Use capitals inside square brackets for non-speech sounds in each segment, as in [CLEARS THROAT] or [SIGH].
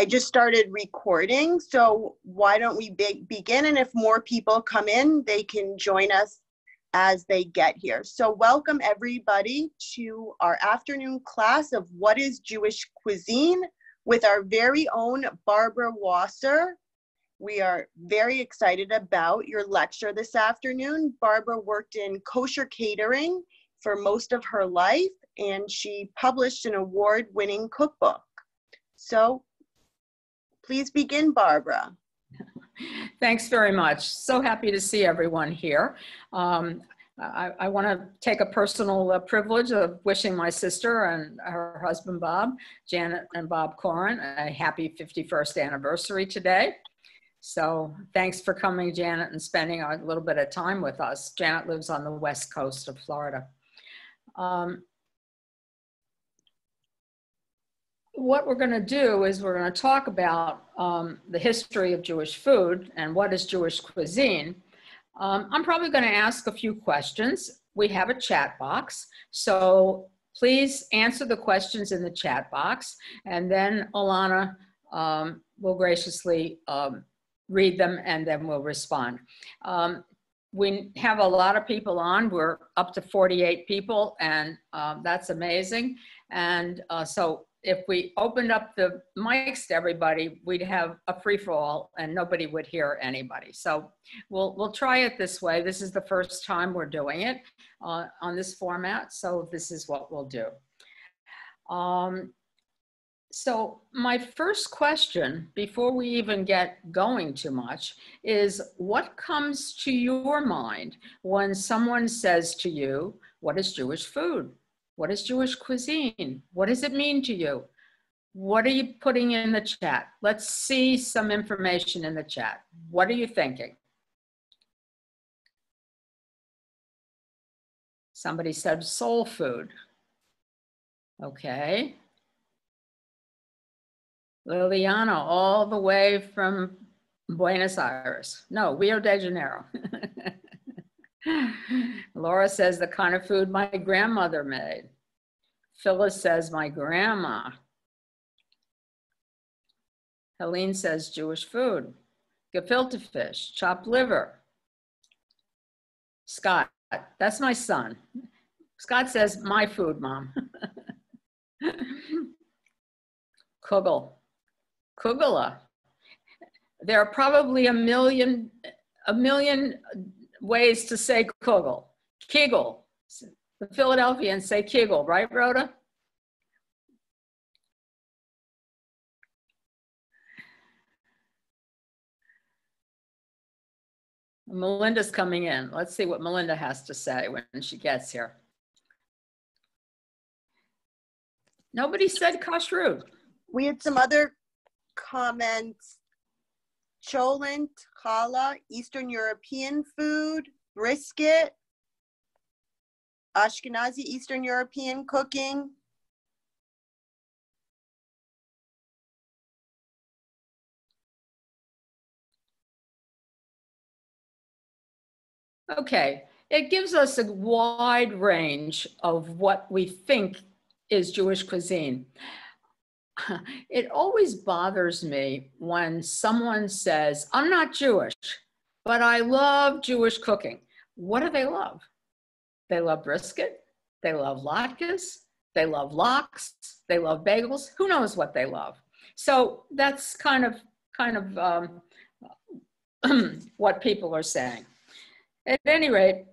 I just started recording, so why don't we be- begin? And if more people come in, they can join us as they get here. So, welcome everybody to our afternoon class of What is Jewish Cuisine with our very own Barbara Wasser. We are very excited about your lecture this afternoon. Barbara worked in kosher catering for most of her life, and she published an award winning cookbook. So, please begin, Barbara. Thanks very much. So happy to see everyone here. Um, I, I want to take a personal uh, privilege of wishing my sister and her husband Bob, Janet and Bob Corin, a happy 51st anniversary today. So thanks for coming, Janet, and spending a little bit of time with us. Janet lives on the west coast of Florida. Um, what we're going to do is we're going to talk about um, the history of Jewish food and what is Jewish cuisine. Um, I'm probably going to ask a few questions. We have a chat box, so please answer the questions in the chat box, and then Alana um, will graciously um, read them and then we'll respond. Um, we have a lot of people on. We're up to 48 people, and um, that's amazing. And uh, so if we opened up the mics to everybody, we'd have a free for all and nobody would hear anybody. So we'll, we'll try it this way. This is the first time we're doing it uh, on this format. So this is what we'll do. Um, so my first question, before we even get going too much, is what comes to your mind when someone says to you, what is Jewish food? What is Jewish cuisine? What does it mean to you? What are you putting in the chat? Let's see some information in the chat. What are you thinking? Somebody said soul food. Okay. Liliana, all the way from Buenos Aires. No, Rio de Janeiro. [LAUGHS] Laura says the kind of food my grandmother made. Phyllis says my grandma. Helene says Jewish food. Gefilte fish, chopped liver. Scott, that's my son. Scott says my food, mom. [LAUGHS] Kugel, kugela. There are probably a million, a million ways to say kugel. Kegel. The Philadelphians say kegel, right, Rhoda? Melinda's coming in. Let's see what Melinda has to say when she gets here. Nobody said kashrut. We had some other comments. Cholent, challah, Eastern European food, brisket, Ashkenazi Eastern European cooking. Okay, it gives us a wide range of what we think is Jewish cuisine. [LAUGHS] It always bothers me when someone says, I'm not Jewish, but I love Jewish cooking. What do they love? They love brisket, they love latkes, they love lox, they love bagels. Who knows what they love? So that's kind of kind of um, [CLEARS THROAT] what people are saying. At any rate,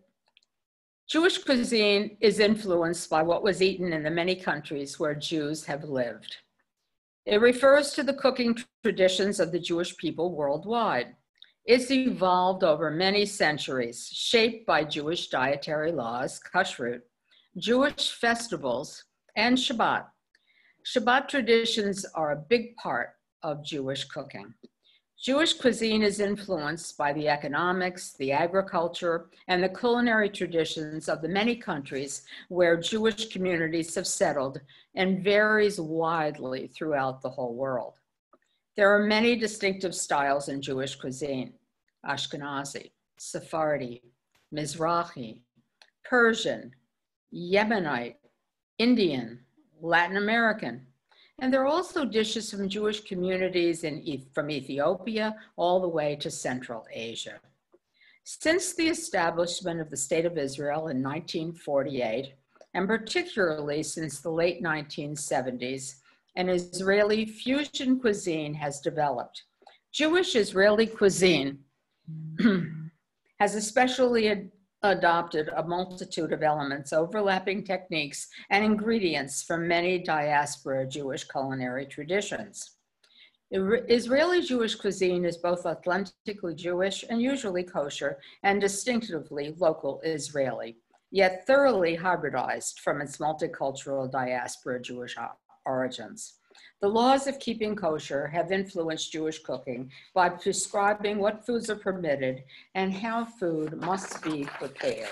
Jewish cuisine is influenced by what was eaten in the many countries where Jews have lived. It refers to the cooking traditions of the Jewish people worldwide. It's evolved over many centuries, shaped by Jewish dietary laws, kashrut, Jewish festivals, and Shabbat. Shabbat traditions are a big part of Jewish cooking. Jewish cuisine is influenced by the economics, the agriculture, and the culinary traditions of the many countries where Jewish communities have settled and varies widely throughout the whole world. There are many distinctive styles in Jewish cuisine Ashkenazi, Sephardi, Mizrahi, Persian, Yemenite, Indian, Latin American, And there are also dishes from Jewish communities in, from Ethiopia all the way to Central Asia. Since the establishment of the State of Israel in 1948, and particularly since the late 1970s, an Israeli fusion cuisine has developed. Jewish Israeli cuisine [CLEARS THROAT] has especially adopted a multitude of elements, overlapping techniques, and ingredients from many diaspora Jewish culinary traditions. Israeli Jewish cuisine is both authentically Jewish and usually kosher and distinctively local Israeli, yet thoroughly hybridized from its multicultural diaspora Jewish origins. The laws of keeping kosher have influenced Jewish cooking by prescribing what foods are permitted and how food must be prepared.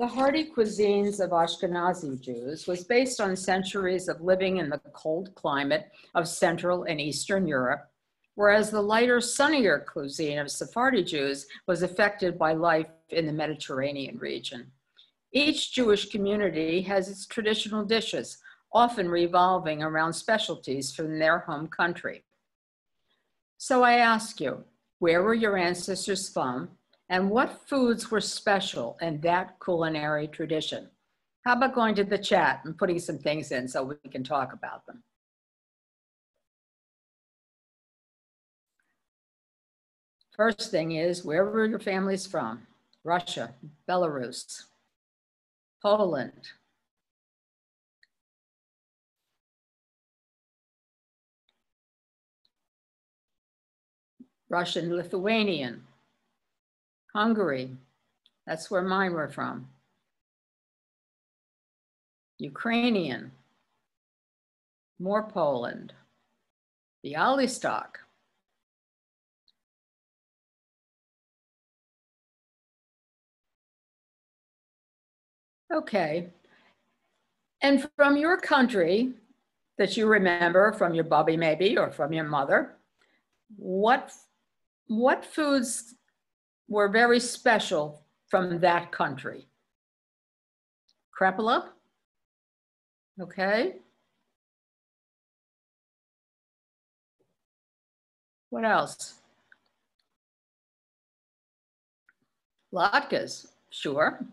The hearty cuisines of Ashkenazi Jews was based on centuries of living in the cold climate of Central and Eastern Europe, whereas the lighter, sunnier cuisine of Sephardi Jews was affected by life in the Mediterranean region. Each Jewish community has its traditional dishes, often revolving around specialties from their home country. So I ask you, where were your ancestors from and what foods were special in that culinary tradition? How about going to the chat and putting some things in so we can talk about them? First thing is, where were your families from? Russia, Belarus, Poland, Russian, Lithuanian, Hungary, that's where mine were from. Ukrainian, more Poland, Bialystok, Okay. And from your country that you remember from your bubby maybe or from your mother, what what foods were very special from that country? Krapula? Okay. What else? Latkes, sure.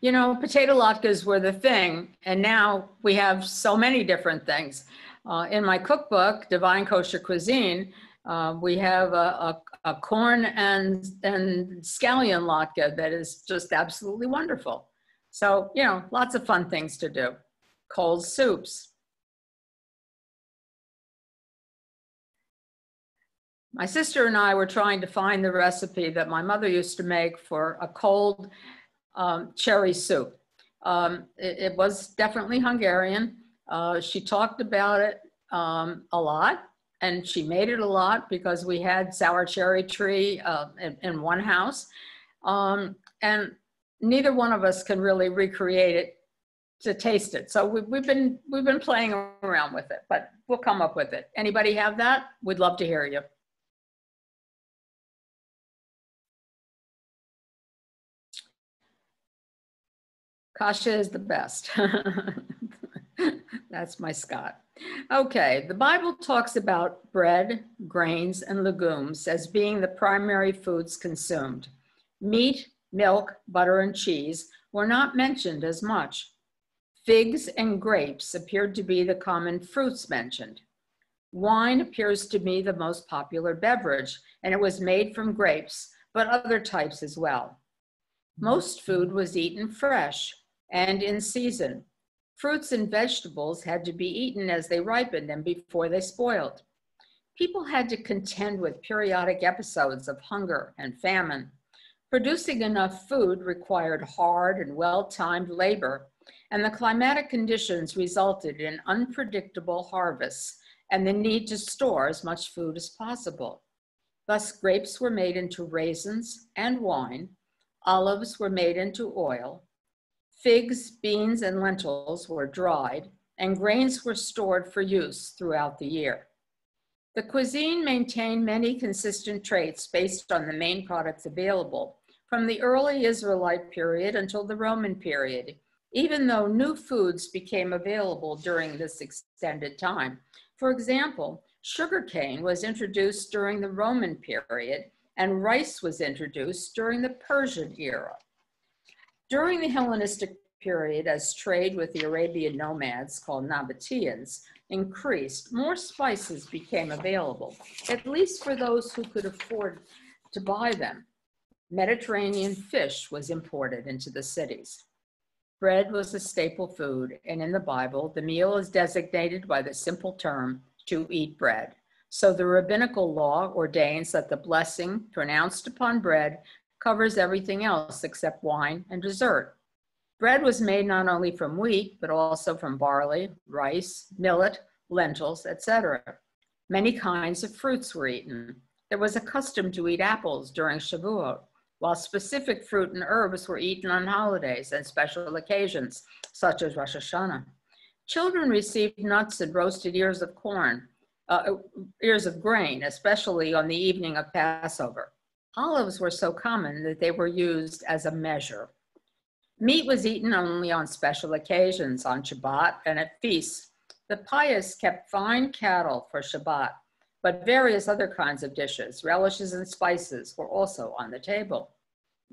You know, potato latkes were the thing, and now we have so many different things. Uh, in my cookbook, Divine Kosher Cuisine, uh, we have a, a, a, corn and, and scallion latke that is just absolutely wonderful. So, you know, lots of fun things to do. Cold soups. My sister and I were trying to find the recipe that my mother used to make for a cold um, cherry soup. Um, it, it, was definitely Hungarian. Uh, she talked about it um, a lot and she made it a lot because we had sour cherry tree uh, in, in, one house. Um, and neither one of us can really recreate it to taste it. So we, we've been we've been playing around with it, but we'll come up with it. Anybody have that? We'd love to hear you. Kasha is the best. [LAUGHS] That's my Scott. Okay, the Bible talks about bread, grains, and legumes as being the primary foods consumed. Meat, milk, butter, and cheese were not mentioned as much. Figs and grapes appeared to be the common fruits mentioned. Wine appears to be the most popular beverage, and it was made from grapes, but other types as well. Most food was eaten fresh and in season, Fruits and vegetables had to be eaten as they ripened and before they spoiled. People had to contend with periodic episodes of hunger and famine. Producing enough food required hard and well timed labor, and the climatic conditions resulted in unpredictable harvests and the need to store as much food as possible. Thus, grapes were made into raisins and wine, olives were made into oil, Figs, beans, and lentils were dried, and grains were stored for use throughout the year. The cuisine maintained many consistent traits based on the main products available from the early Israelite period until the Roman period, even though new foods became available during this extended time. For example, sugarcane was introduced during the Roman period and rice was introduced during the Persian era. During the Hellenistic period, as trade with the Arabian nomads called Nabateans increased, more spices became available, at least for those who could afford to buy them. Mediterranean fish was imported into the cities. Bread was a staple food, and in the Bible, the meal is designated by the simple term to eat bread. So the rabbinical law ordains that the blessing pronounced upon bread covers everything else except wine and dessert. Bread was made not only from wheat, but also from barley, rice, millet, lentils, etc. Many kinds of fruits were eaten. There was a custom to eat apples during Shavuot while specific fruit and herbs were eaten on holidays and special occasions, such as Rosh Hashanah. Children received nuts and roasted ears of corn, uh, ears of grain, especially on the evening of Passover. Olives were so common that they were used as a measure. Meat was eaten only on special occasions, on Shabbat and at feasts. The pious kept fine cattle for Shabbat but various other kinds of dishes, relishes and spices were also on the table.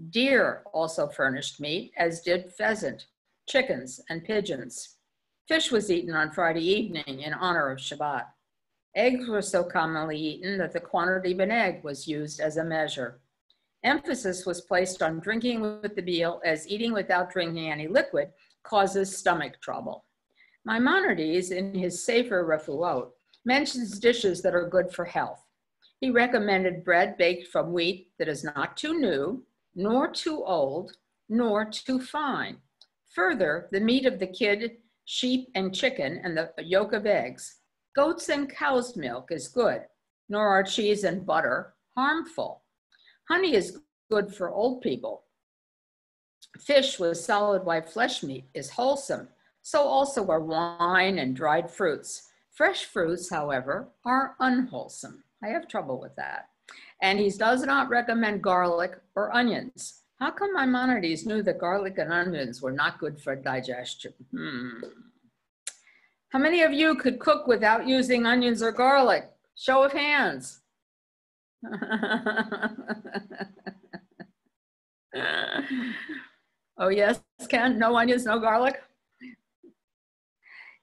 Deer also furnished meat, as did pheasant, chickens, and pigeons. Fish was eaten on Friday evening in honor of Shabbat. Eggs were so commonly eaten that the quantity of an egg was used as a measure. Emphasis was placed on drinking with the meal, as eating without drinking any liquid causes stomach trouble. Maimonides, in his Sefer Refuot, mentions dishes that are good for health. He recommended bread baked from wheat that is not too new, nor too old, nor too fine. Further, the meat of the kid, sheep, and chicken, and the yolk of eggs, goats and cow's milk is good, nor are cheese and butter harmful. Honey is good for old people. Fish with solid white flesh meat is wholesome, so also are wine and dried fruits. Fresh fruits, however, are unwholesome. I have trouble with that. And he does not recommend garlic or onions. How come Maimonides knew that garlic and onions were not good for digestion? Hmm. How many of you could cook without using onions or garlic? Show of hands. [LAUGHS] oh, yes, Ken? No onions, no garlic?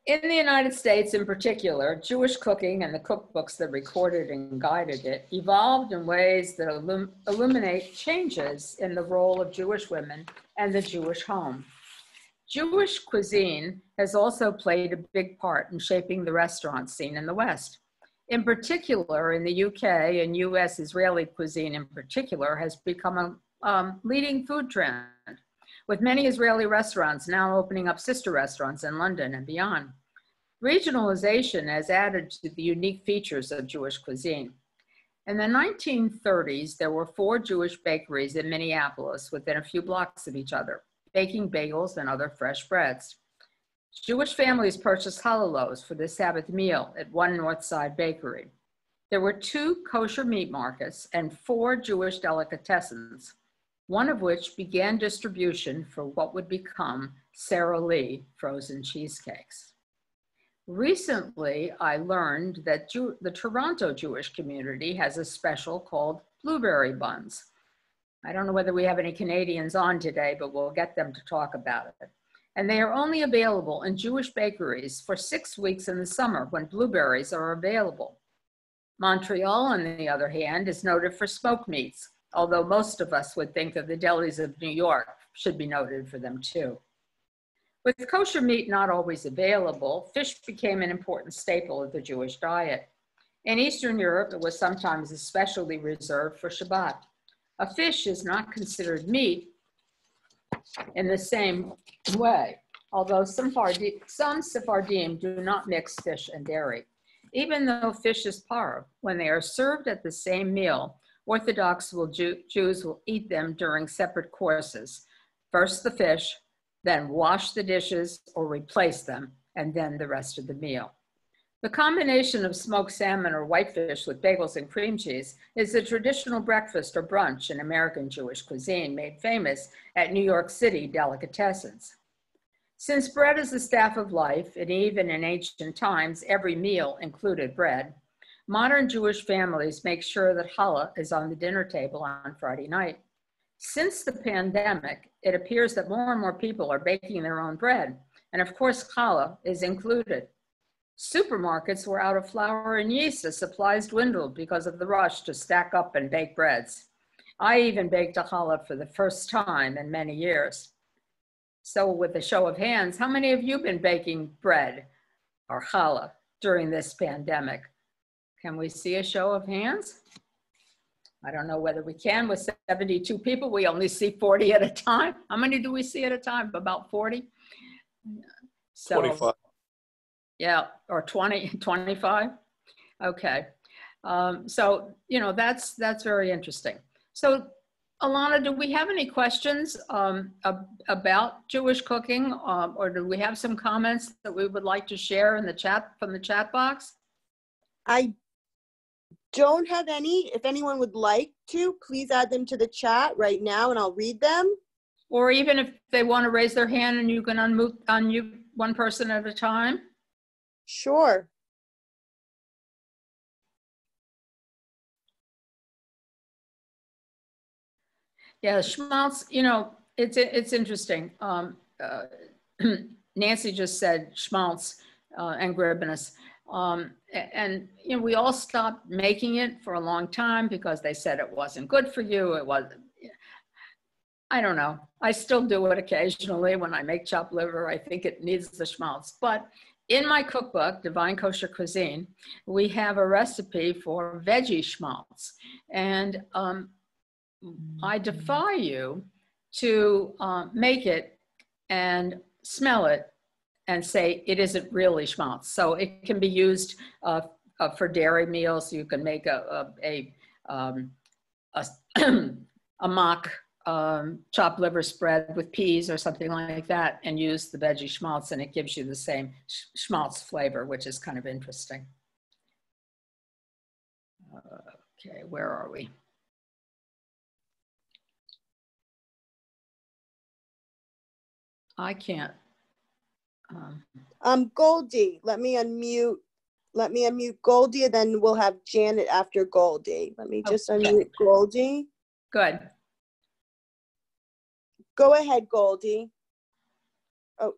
In the United States in particular, Jewish cooking and the cookbooks that recorded and guided it evolved in ways that illum illuminate changes in the role of Jewish women and the Jewish home. Jewish cuisine has also played a big part in shaping the restaurant scene in the West. In particular, in the UK and US Israeli cuisine in particular has become a um, leading food trend with many Israeli restaurants now opening up sister restaurants in London and beyond. Regionalization has added to the unique features of Jewish cuisine. In the 1930s, there were four Jewish bakeries in Minneapolis within a few blocks of each other, baking bagels and other fresh breads. Jewish families purchased challah loaves for the Sabbath meal at one North Side bakery. There were two kosher meat markets and four Jewish delicatessens, one of which began distribution for what would become Sara Lee frozen cheesecakes. Recently, I learned that Jew the Toronto Jewish community has a special called blueberry buns. I don't know whether we have any Canadians on today, but we'll get them to talk about it. And they are only available in Jewish bakeries for six weeks in the summer when blueberries are available. Montreal, on the other hand, is noted for smoked meats, although most of us would think that the delis of New York should be noted for them too. With kosher meat not always available, fish became an important staple of the Jewish diet. In Eastern Europe, it was sometimes especially reserved for Shabbat. A fish is not considered meat in the same way, although some, some Sephardim do not mix fish and dairy. Even though fish is parve, when they are served at the same meal, Orthodox will Jew, Jews will eat them during separate courses. First the fish, then wash the dishes or replace them, and then the rest of the meal. The combination of smoked salmon or whitefish with bagels and cream cheese is a traditional breakfast or brunch in American Jewish cuisine made famous at New York City delicatessens. Since bread is the staff of life, and even in ancient times, every meal included bread, modern Jewish families make sure that challah is on the dinner table on Friday night. Since the pandemic, it appears that more and more people are baking their own bread, and of course, challah is included. Supermarkets were out of flour and yeast as supplies dwindled because of the rush to stack up and bake breads. I even baked a challah for the first time in many years. So with a show of hands, how many of you been baking bread or challah during this pandemic? Can we see a show of hands? I don't know whether we can with 72 people. We only see 40 at a time. How many do we see at a time? About 40? So, 25. Yeah, or 20, [LAUGHS] 25? Okay. Um, so, you know, that's, that's very interesting. So, Alana, do we have any questions um, ab about Jewish cooking, um, or do we have some comments that we would like to share in the chat from the chat box? I don't have any. If anyone would like to, please add them to the chat right now and I'll read them. Or even if they want to raise their hand and you can unmute, unmute one person at a time. Sure. Yeah, schmaltz, you know, it's, it's interesting. Um, uh, [CLEARS THROAT] Nancy just said schmaltz uh, and gribenes. Um, and, you know, we all stopped making it for a long time because they said it wasn't good for you. It was, I don't know. I still do it occasionally when I make chopped liver. I think it needs the schmaltz. But in my cookbook, Divine Kosher Cuisine, we have a recipe for veggie schmaltz. And um, I defy you to uh, make it and smell it and say it isn't really schmaltz. So it can be used uh, uh, for dairy meals. You can make a, a, a, um, a, [CLEARS THROAT] a mock um, chopped liver spread with peas or something like that and use the veggie schmaltz and it gives you the same schmaltz flavor, which is kind of interesting. okay, where are we? I can't. Um, um, Goldie, let me unmute. Let me unmute Goldie, and then we'll have Janet after Goldie. Let me just okay. unmute Goldie. Good. Go ahead, Goldie. Oh.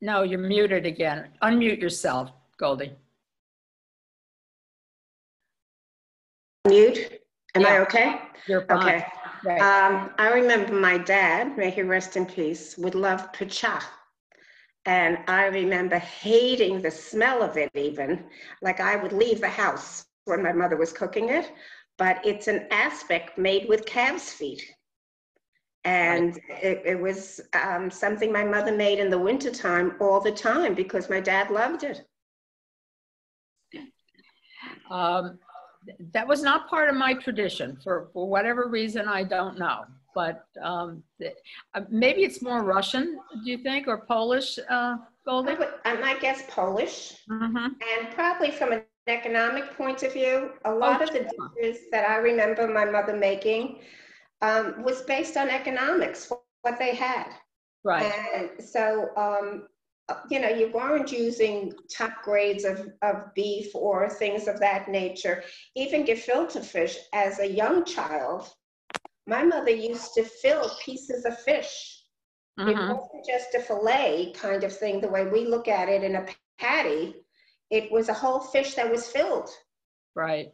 No, you're muted again. Unmute yourself, Goldie. Mute. Am yeah. I okay? You're fine. Okay. Right. Um, I remember my dad, may he rest in peace, would love picha. And I remember hating the smell of it, even. Like I would leave the house when my mother was cooking it, but it's an aspic made with calves' feet. And it, it, was um, something my mother made in the wintertime all the time because my dad loved it. Um, that was not part of my tradition for, for whatever reason, I don't know. But um, uh, maybe it's more Russian, do you think, or Polish, uh, Goldie? I, would, I might guess Polish. Mm-hmm. And probably from an economic point of view, a lot oh, of the dishes that I remember my mother making um, was based on economics, what they had. Right. And so um, you know, you weren't using top grades of, of beef or things of that nature. Even gefilte fish as a young child, my mother used to fill pieces of fish. Mm-hmm. It wasn't just a fillet kind of thing, the way we look at it in a patty. It was a whole fish that was filled. Right.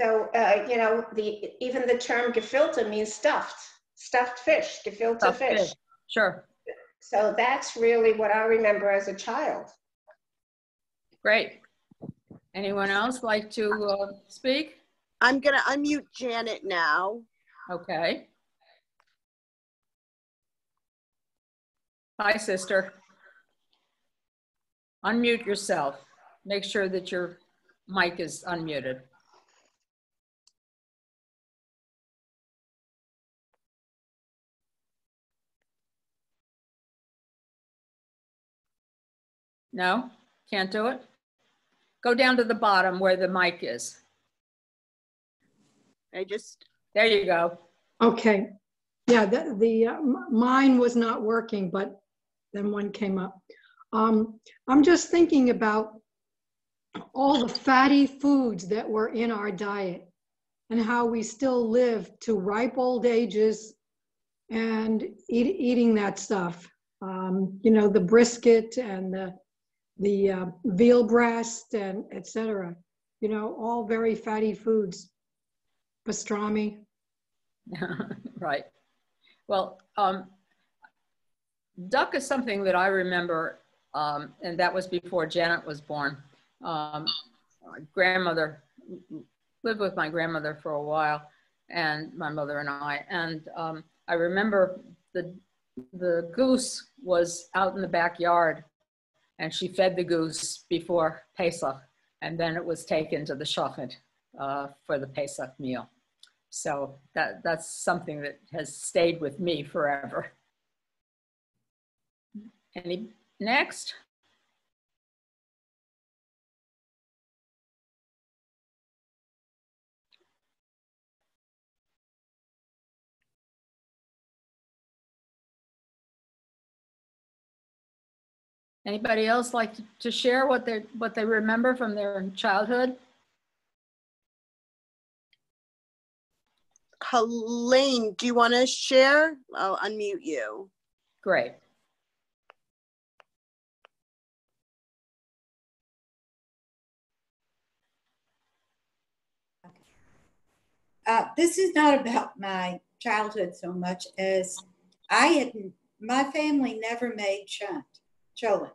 So, uh, you know, the even the term gefilte means stuffed, stuffed fish, gefilte stuffed fish. fish. Sure. So that's really what I remember as a child. Great. Anyone else like to uh, speak? I'm going to unmute Janet now. Okay. Hi, sister. Unmute yourself. Make sure that your mic is unmuted. No, can't do it? Go down to the bottom where the mic is. I just. There you go. Okay. Yeah, the, the uh, mine was not working, but then one came up. Um, I'm just thinking about all the fatty foods that were in our diet and how we still live to ripe old ages and eat, eating that stuff. Um, you know, the brisket and the, the uh, veal breast and etc. You know, all very fatty foods. Pastrami. [LAUGHS] right. Well, um, duck is something that I remember, um, and that was before Janet was born. Um, my grandmother lived with my grandmother for a while, and my mother and I. And um, I remember the the goose was out in the backyard, and she fed the goose before Pesach, and then it was taken to the shochet uh, for the Pesach meal. So that that's something that has stayed with me forever. Any next? Anybody else like to share what they what they remember from their childhood? Helene, do you want to share? I'll unmute you. Great. Uh, this is not about my childhood so much as I had, my family never made chunt, cholent.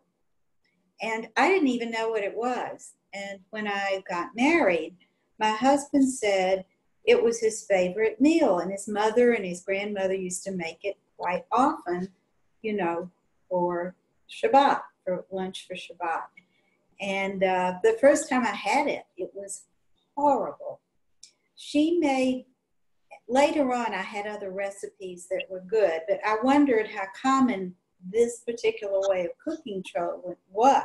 And I didn't even know what it was. And when I got married, my husband said it was his favorite meal. And his mother and his grandmother used to make it quite often, you know, for Shabbat, for lunch for Shabbat. And uh, the first time I had it, it was horrible she made later on i had other recipes that were good but i wondered how common this particular way of cooking cholent was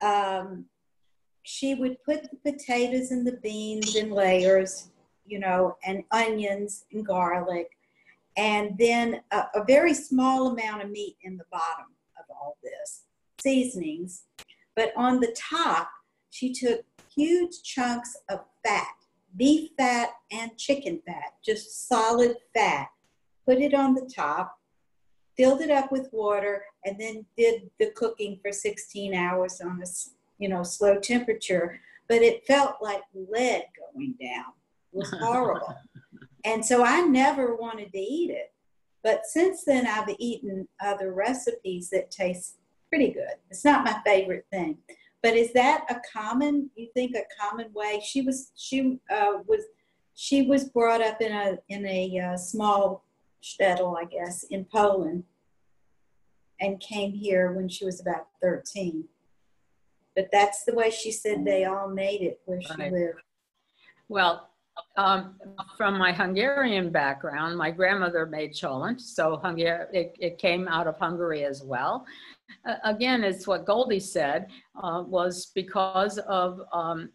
um, she would put the potatoes and the beans in layers you know and onions and garlic and then a, a very small amount of meat in the bottom of all this seasonings but on the top she took huge chunks of fat beef fat and chicken fat, just solid fat. Put it on the top, filled it up with water, and then did the cooking for 16 hours on a you know slow temperature. But it felt like lead going down. It was [LAUGHS] horrible. and so I never wanted to eat it. But since then, I've eaten other recipes that taste pretty good. It's not my favorite thing. But is that a common? You think a common way? She was she uh, was she was brought up in a in a uh, small shtetl, I guess, in Poland, and came here when she was about thirteen. But that's the way she said they all made it where she right. lived. Well, um, from my Hungarian background, my grandmother made cholent, so Hungary, it, it came out of Hungary as well again, it's what Goldie said, uh, was because of um,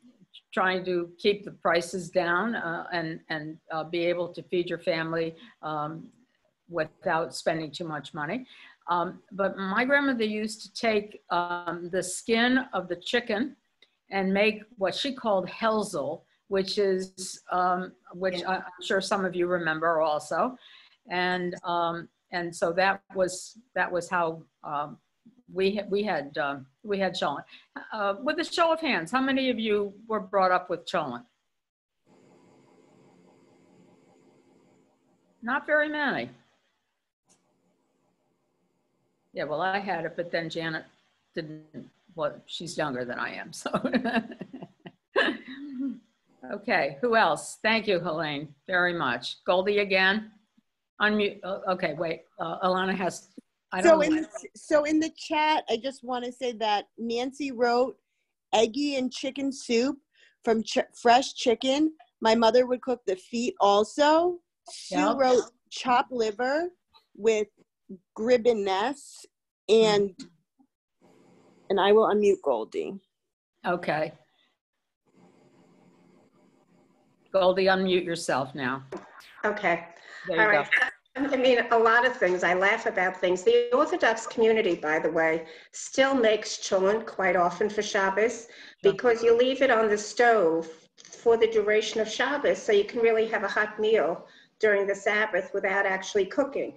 trying to keep the prices down uh, and, and uh, be able to feed your family um, without spending too much money. Um, but my grandmother used to take um, the skin of the chicken and make what she called helzel, which is, um, which yeah. I'm sure some of you remember also. And, um, and so that was, that was how um, we had, we had, um, we had cholent. Uh, with a show of hands, how many of you were brought up with cholent? Not very many. Yeah, well, I had it, but then Janet didn't, well, she's younger than I am, so. [LAUGHS] okay, who else? Thank you, Helene, very much. Goldie again? Unmute, uh, okay, wait, uh, Alana has so in the, so in the chat, I just want to say that Nancy wrote eggy and chicken soup from ch- fresh chicken. My mother would cook the feet also. Sue yep. wrote chopped liver with gribenes and mm-hmm. and I will unmute Goldie. Okay. Goldie, unmute yourself now. Okay. There you All go. I mean, a lot of things. I laugh about things. The Orthodox community, by the way, still makes cholent quite often for Shabbos because you leave it on the stove for the duration of Shabbos, so you can really have a hot meal during the Sabbath without actually cooking.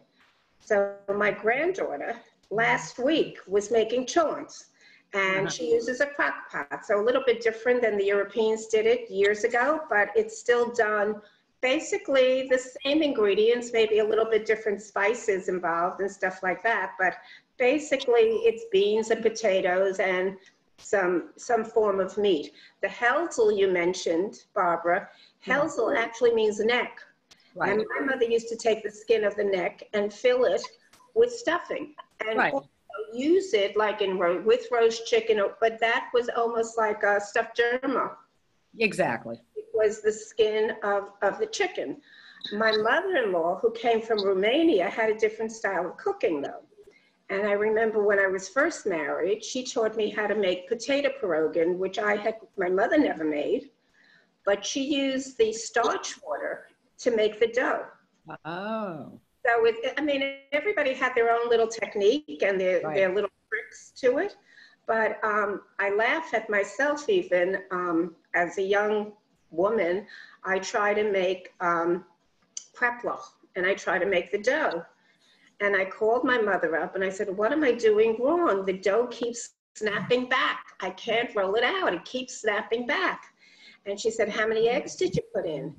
So my granddaughter last week was making cholents and uh-huh. she uses a crock pot. So a little bit different than the Europeans did it years ago, but it's still done basically the same ingredients, maybe a little bit different spices involved and stuff like that. But basically it's beans and potatoes and some, some form of meat. The helzel you mentioned, Barbara, helzel actually means neck. Right, And my mother used to take the skin of the neck and fill it with stuffing. And Right. use it like in ro- with roast chicken, but that was almost like a stuffed derma. exactly. Was the skin of, of the chicken. My mother-in-law, who came from Romania, had a different style of cooking though. And I remember when I was first married, she taught me how to make potato pierogi, which I had, my mother never made, but she used the starch water to make the dough. Oh, So it, I mean, everybody had their own little technique and their, Right. their little tricks to it. But um, I laugh at myself even um, as a young woman. I try to make um, kreplach and I try to make the dough. And I called my mother up and I said, What am I doing wrong? The dough keeps snapping back. I can't roll it out. It keeps snapping back. And she said, How many eggs did you put in?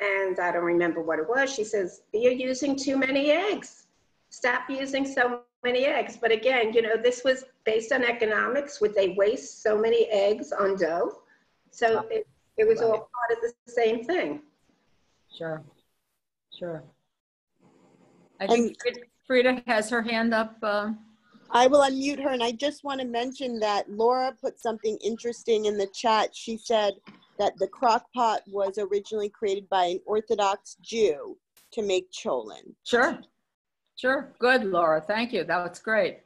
And I don't remember what it was. She says, You're using too many eggs. Stop using so many eggs. But again, you know, this was based on economics. Would they waste so many eggs on dough? So it, it was all part of the same thing. sure, sure. I think Frida- Frida has her hand up. uh, I will unmute her, and I just want to mention that Laura put something interesting in the chat. She said that the crock pot was originally created by an Orthodox Jew to make cholent. Sure, sure. Good, Laura. Thank you. That was great.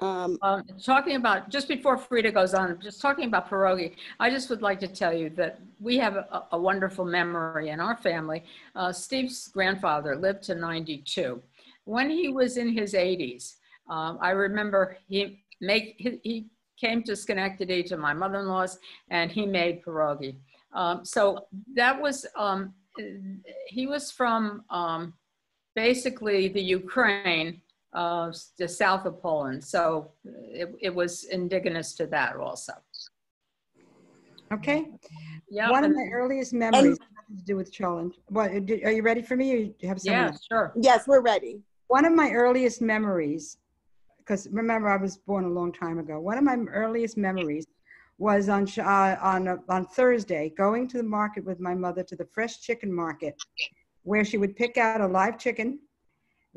Um, Um, talking about, just before Frida goes on, just talking about pierogi, I just would like to tell you that we have a, a wonderful memory in our family. Uh, Steve's grandfather lived to 92. When he was in his 80s, um, I remember he make he, he came to Schenectady to my mother-in-law's and he made pierogi. Um, so that was um, he was from um, basically the Ukraine uh, the south of Poland. So it, it was indigenous to that also. Okay. Yeah. One of and- my earliest memories has to do with Cholent. What, do- are you ready for me or you have someone yeah, else? sure. yes, we're ready. One of my earliest memories, because remember I was born a long time ago. One of my earliest memories was on uh, on uh, on Thursday going to the market with my mother to the fresh chicken market, where she would pick out a live chicken.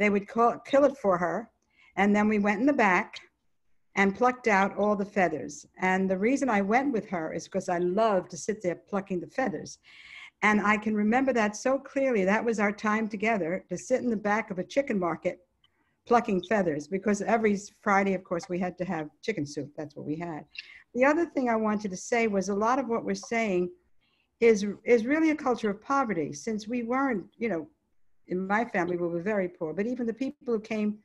They would kill it for her, and then we went in the back and plucked out all the feathers. And the reason I went with her is because I love to sit there plucking the feathers. And I can remember that so clearly. That was our time together to sit in the back of a chicken market plucking feathers because every Friday, of course, we had to have chicken soup. That's what we had. The other thing I wanted to say was a lot of what we're saying is, is really a culture of poverty since we weren't, you know, in my family, we were very poor, but even the people who came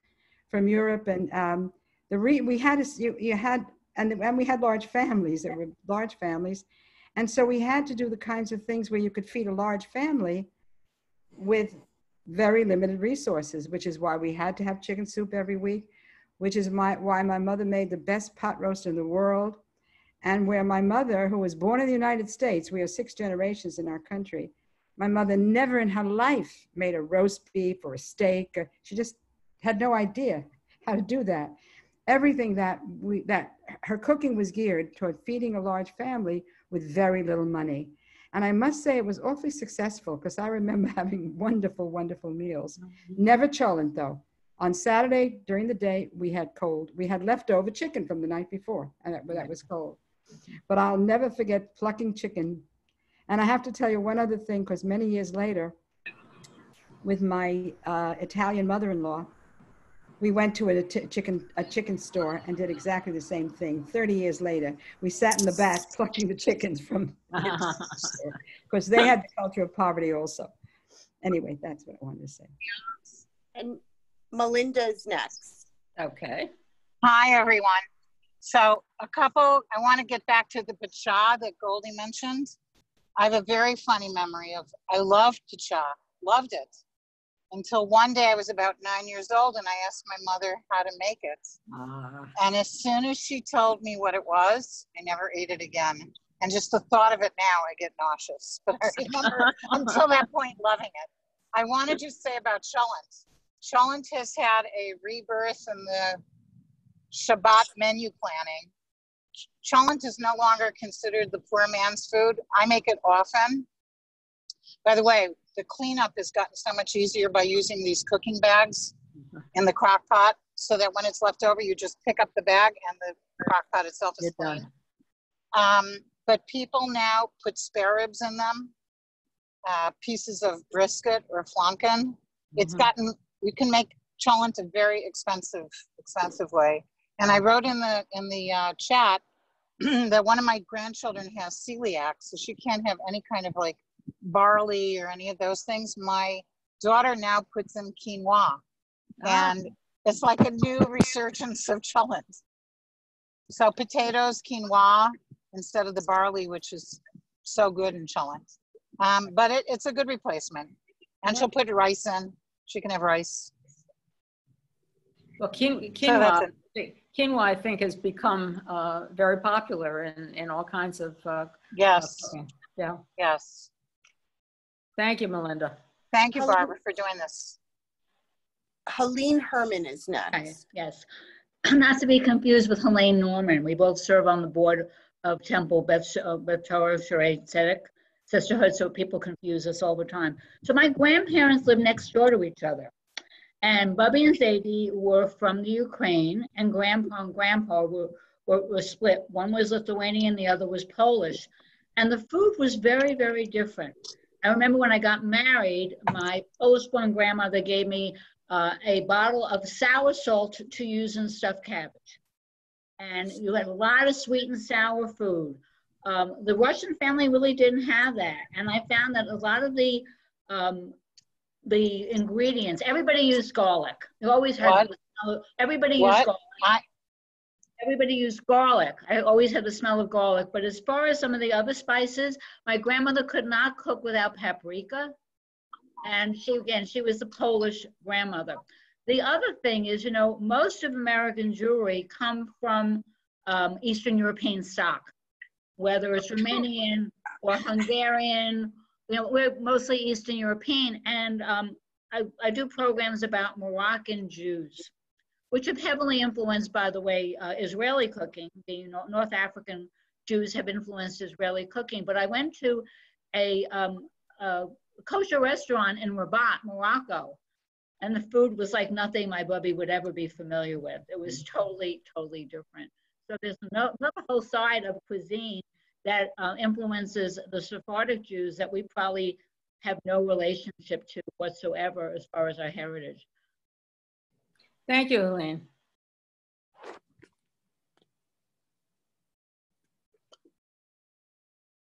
from Europe and um, the re, we had, a, you, you had, and, and we had large families, that were large families. And so we had to do the kinds of things where you could feed a large family with very limited resources, which is why we had to have chicken soup every week, which is my, why my mother made the best pot roast in the world. And where my mother, who was born in the United States, we are six generations in our country, my mother never in her life made a roast beef or a steak. She just had no idea how to do that. Everything that we, that her cooking was geared toward feeding a large family with very little money. And I must say it was awfully successful because I remember [LAUGHS] having wonderful, wonderful meals. Mm-hmm. Never cholent though. On Saturday during the day, we had cold. We had leftover chicken from the night before, and that, that was cold. But I'll never forget plucking chicken. And I have to tell you one other thing, because many years later, with my uh, Italian mother-in-law, we went to a t- chicken a chicken store and did exactly the same thing. Thirty years later, we sat in the back [LAUGHS] plucking the chickens from because [LAUGHS] they had the culture of poverty also. Anyway, that's what I wanted to say. And Melinda's next. Okay. Hi, everyone. So a couple, I want to get back to the pacha that Goldie mentioned. I have a very funny memory of, I loved pacha, loved it. Until one day I was about nine years old and I asked my mother how to make it. Ah, And as soon as she told me what it was, I never ate it again. And just the thought of it now, I get nauseous. [LAUGHS] But I remember until that point loving it. I want to just say about Cholent. Cholent has had a rebirth in the Shabbat menu planning. Cholent is no longer considered the poor man's food. I make it often. By the way, the cleanup has gotten so much easier by using these cooking bags in the crock pot so that when it's left over, you just pick up the bag and the crock pot itself is You're clean. done. Um, but people now put spare ribs in them, uh, pieces of brisket or flanken. It's Mhm. gotten, you can make cholent a very expensive, expensive way. And I wrote in the, in the uh, chat [CLEARS THROAT] that one of my grandchildren has celiac, so she can't have any kind of like barley or any of those things. My daughter now puts in quinoa. Ah. And it's like a new resurgence of cholent. So potatoes, quinoa, instead of the barley, which is so good in cholent. Um, but it, it's a good replacement. And she'll put rice in. She can have rice. Well, quin- So quinoa, quinoa, I think, has become uh, very popular in, in all kinds of. uh, Yes, cooking. Yeah. yes. Thank you, Melinda. Thank you, Hello. Barbara, for doing this. Helene Herman is Hi, next. Yes, [CLEARS THROAT] not to be confused with Helene Norman. We both serve on the board of Temple Beth, uh, Beth Torah Sherei Tzedek Sisterhood, so people confuse us all the time. So my grandparents lived next door to each other. And Bubby and Zadie were from the Ukraine, and Grandpa and Grandpa were, were, were split. One was Lithuanian, the other was Polish. And the food was very, very different. I remember when I got married, my Polish-born grandmother gave me uh, a bottle of sour salt to use in stuffed cabbage. And you had a lot of sweet and sour food. Um, the Russian family really didn't have that. And I found that a lot of the um, the ingredients, everybody used garlic. They always had, What? the everybody What? used garlic. I- Everybody used garlic. I always had the smell of garlic. But as far as some of the other spices, my grandmother could not cook without paprika and she again she was the polish grandmother the other thing is you know most of american jewelry come from um, eastern european stock whether it's romanian or hungarian you know we're mostly eastern european and um, I, I do programs about moroccan jews which have heavily influenced by the way uh, israeli cooking the Nor- north african jews have influenced israeli cooking but i went to a um, uh, kosher restaurant in Rabat, Morocco. And the food was like nothing my bubby would ever be familiar with. It was totally, totally different. So there's no, another whole side of cuisine that uh, influences the Sephardic Jews that we probably have no relationship to whatsoever as far as our heritage. Thank you, Helene.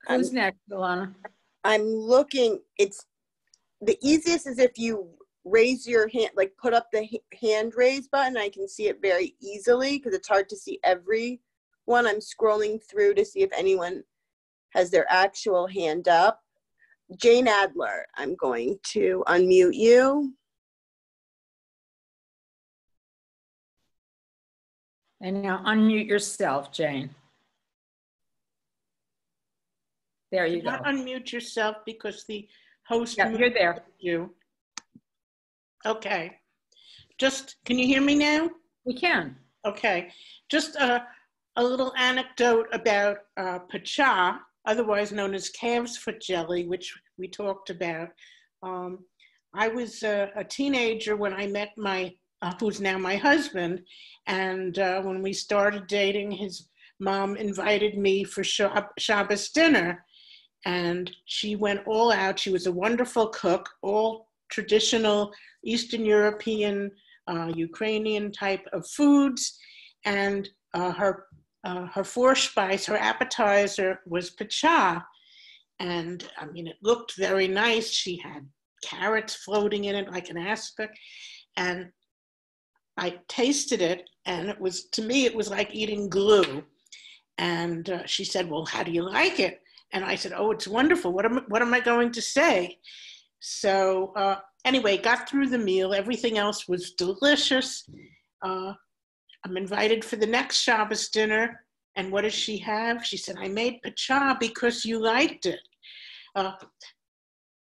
Who's next, Alana? I'm looking, it's, the easiest is if you raise your hand, like put up the hand raise button, I can see it very easily because it's hard to see every one. I'm scrolling through to see if anyone has their actual hand up. Jane Adler, I'm going to unmute you. And now unmute yourself, Jane. There you Do go. not unmute yourself because the host Yeah, you're there. you. Okay. Just, can you hear me now? We can. Okay. Just a, a little anecdote about uh, pacha, otherwise known as calves foot jelly, which we talked about. Um, I was a, a teenager when I met my, uh, who's now my husband, and uh, when we started dating, his mom invited me for Shab- Shabbos dinner, and she went all out. She was a wonderful cook, all traditional Eastern European, uh, Ukrainian type of foods, and uh, her uh, her vorspeise, her appetizer was pacha, and I mean it looked very nice. She had carrots floating in it like an aspic. And I tasted it, and it was, to me, it was like eating glue. And uh, she said, Well, how do you like it? And I said, Oh, it's wonderful. What am, what am I going to say? So, uh, anyway, got through the meal. Everything else was delicious. Uh, I'm invited for the next Shabbos dinner. And what does she have? She said, I made pacha because you liked it. Uh,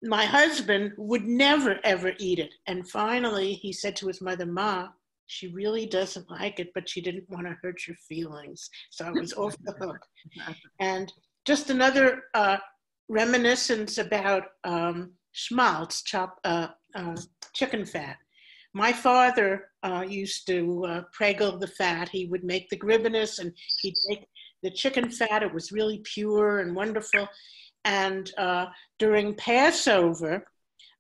my husband would never, ever eat it. And finally, he said to his mother, Ma, she really doesn't like it, but she didn't want to hurt your feelings. So I was off the hook. [LAUGHS] And just another uh, reminiscence about um, schmaltz, chop, uh, uh, chicken fat. My father uh, used to uh, pregel the fat. He would make the gribenes and he'd make the chicken fat. It was really pure and wonderful. And uh, during Passover,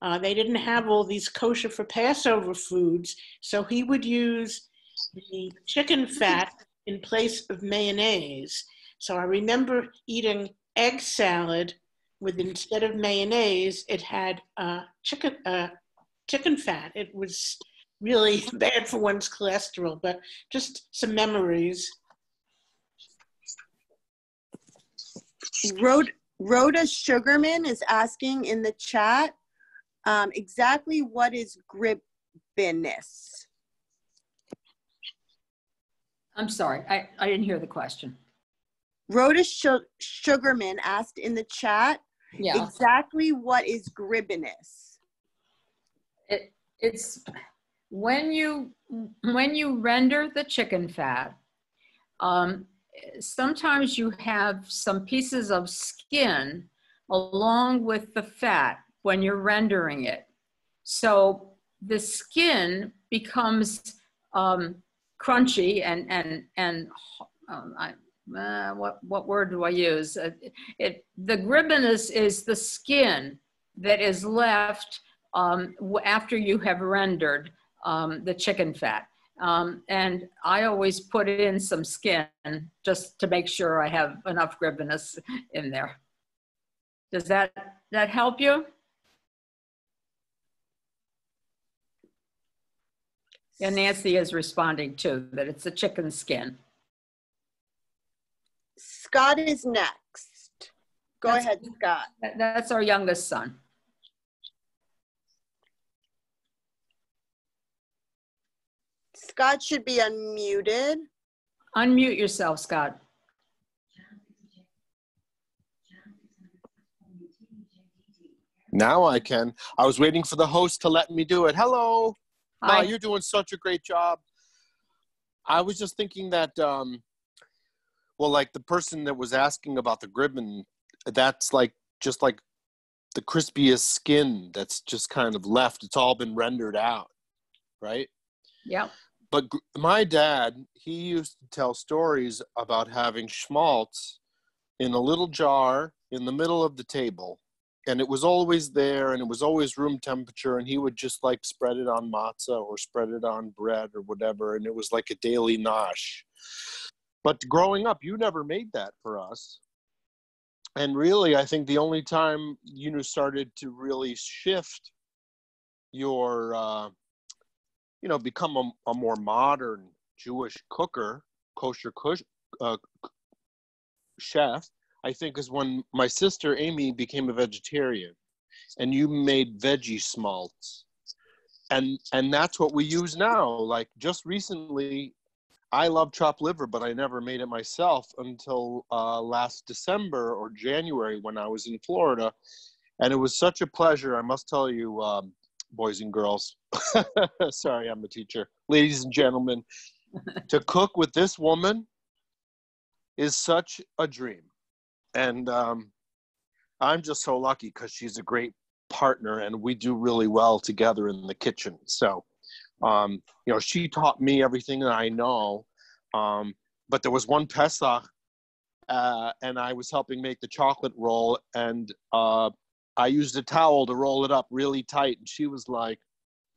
uh, they didn't have all these kosher for Passover foods, so he would use the chicken fat in place of mayonnaise. So I remember eating egg salad with instead of mayonnaise, it had uh, chicken uh, chicken fat. It was really [LAUGHS] bad for one's cholesterol, but just some memories. Rhoda, Rhoda Sugarman is asking in the chat um, exactly what is gribenes? I'm sorry, I, I didn't hear the question. Rhoda Sh- Sugarman asked in the chat Yeah, exactly what is gribenes? It, it's when you, when you render the chicken fat, um, sometimes you have some pieces of skin along with the fat when you're rendering it. So the skin becomes um, crunchy and and and um, I, uh, what what word do I use? Uh, it the gribenes is the skin that is left um, after you have rendered um, the chicken fat. Um, and I always put in some skin just to make sure I have enough gribenes in there. Does that that help you? And Nancy is responding too, that it's a chicken skin. Scott is next. Go That's- ahead, Scott. That's our youngest son. Scott should be unmuted. Unmute yourself, Scott. Now I can. I was waiting for the host to let me do it. Hello. Ma, Hi. you're doing such a great job. I was just thinking that, um, well, like the person that was asking about the gribbon, that's like just like the crispiest skin that's just kind of left. It's all been rendered out, right? Yep. But my dad, he used to tell stories about having schmaltz in a little jar in the middle of the table. And it was always there and it was always room temperature. And he would just like spread it on matzah or spread it on bread or whatever. And it was like a daily nosh. But growing up, you never made that for us. And really, I think the only time you started to really shift your uh, you know, become a, a more modern Jewish cooker, kosher kush, uh, chef, I think is when my sister Amy became a vegetarian, and you made veggie schmaltz, and and that's what we use now. Like just recently, I love chopped liver, but I never made it myself until uh, last December or January when I was in Florida, and it was such a pleasure. I must tell you. Um, boys and girls. [LAUGHS] Sorry, I'm a teacher. Ladies and gentlemen, to [LAUGHS] cook with this woman is such a dream. And um, I'm just so lucky because she's a great partner and we do really well together in the kitchen. So, um, you know, she taught me everything that I know. Um, but there was one Pesach uh, and I was helping make the chocolate roll and uh, I used a towel to roll it up really tight, and she was like,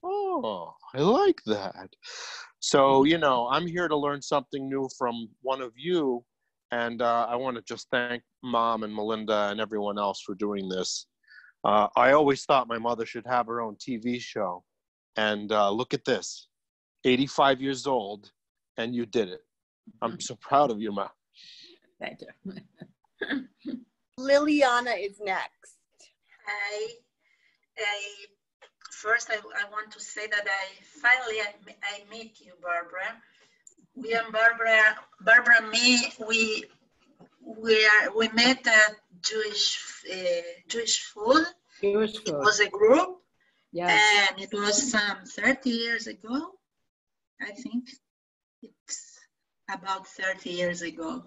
"Oh, I like that." So you know, I'm here to learn something new from one of you, and uh, I want to just thank Mom and Melinda and everyone else for doing this. Uh, I always thought my mother should have her own TV show. And uh, look at this 85 years old, and you did it. I'm so proud of you, Ma. Thank you. [LAUGHS] Liliana is next. Hi. I, first, I, I want to say that I finally I, I meet you, Barbara. We and Barbara, Barbara and me, we we are we met at Jewish uh, Jewish food. Jewish It was a group, Yes. and it was um, 30 years ago. I think it's about 30 years ago.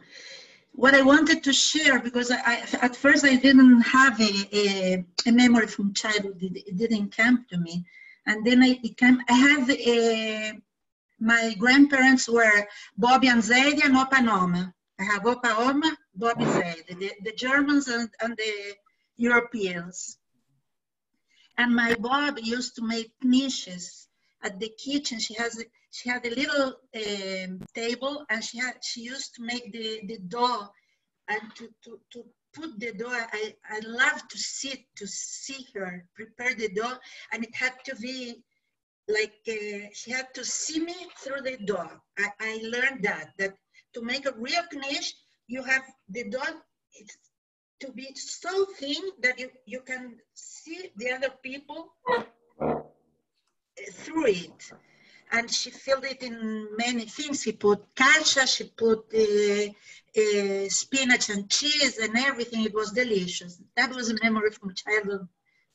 What I wanted to share, because I, I at first I didn't have a, a, a memory from childhood, it, didn't come to me, and then I became. I have a, my grandparents were Bobby and Zaidi and Opa and Oma. I have Opa Oma, Bobby Zaidi, the, the Germans and, and the Europeans. And my Bob used to make knishes at the kitchen. She has a, she had a little um, table, and she had she used to make the the dough, and to to to put the dough. I I love to sit to see her prepare the dough, and it had to be like uh, she had to see me through the dough. I, I learned that that to make a real knish, you have the dough. To be so thin that you, you can see the other people through it. And she filled it in many things. She put kasha, she put uh, uh, spinach and cheese and everything. It was delicious. That was a memory from childhood,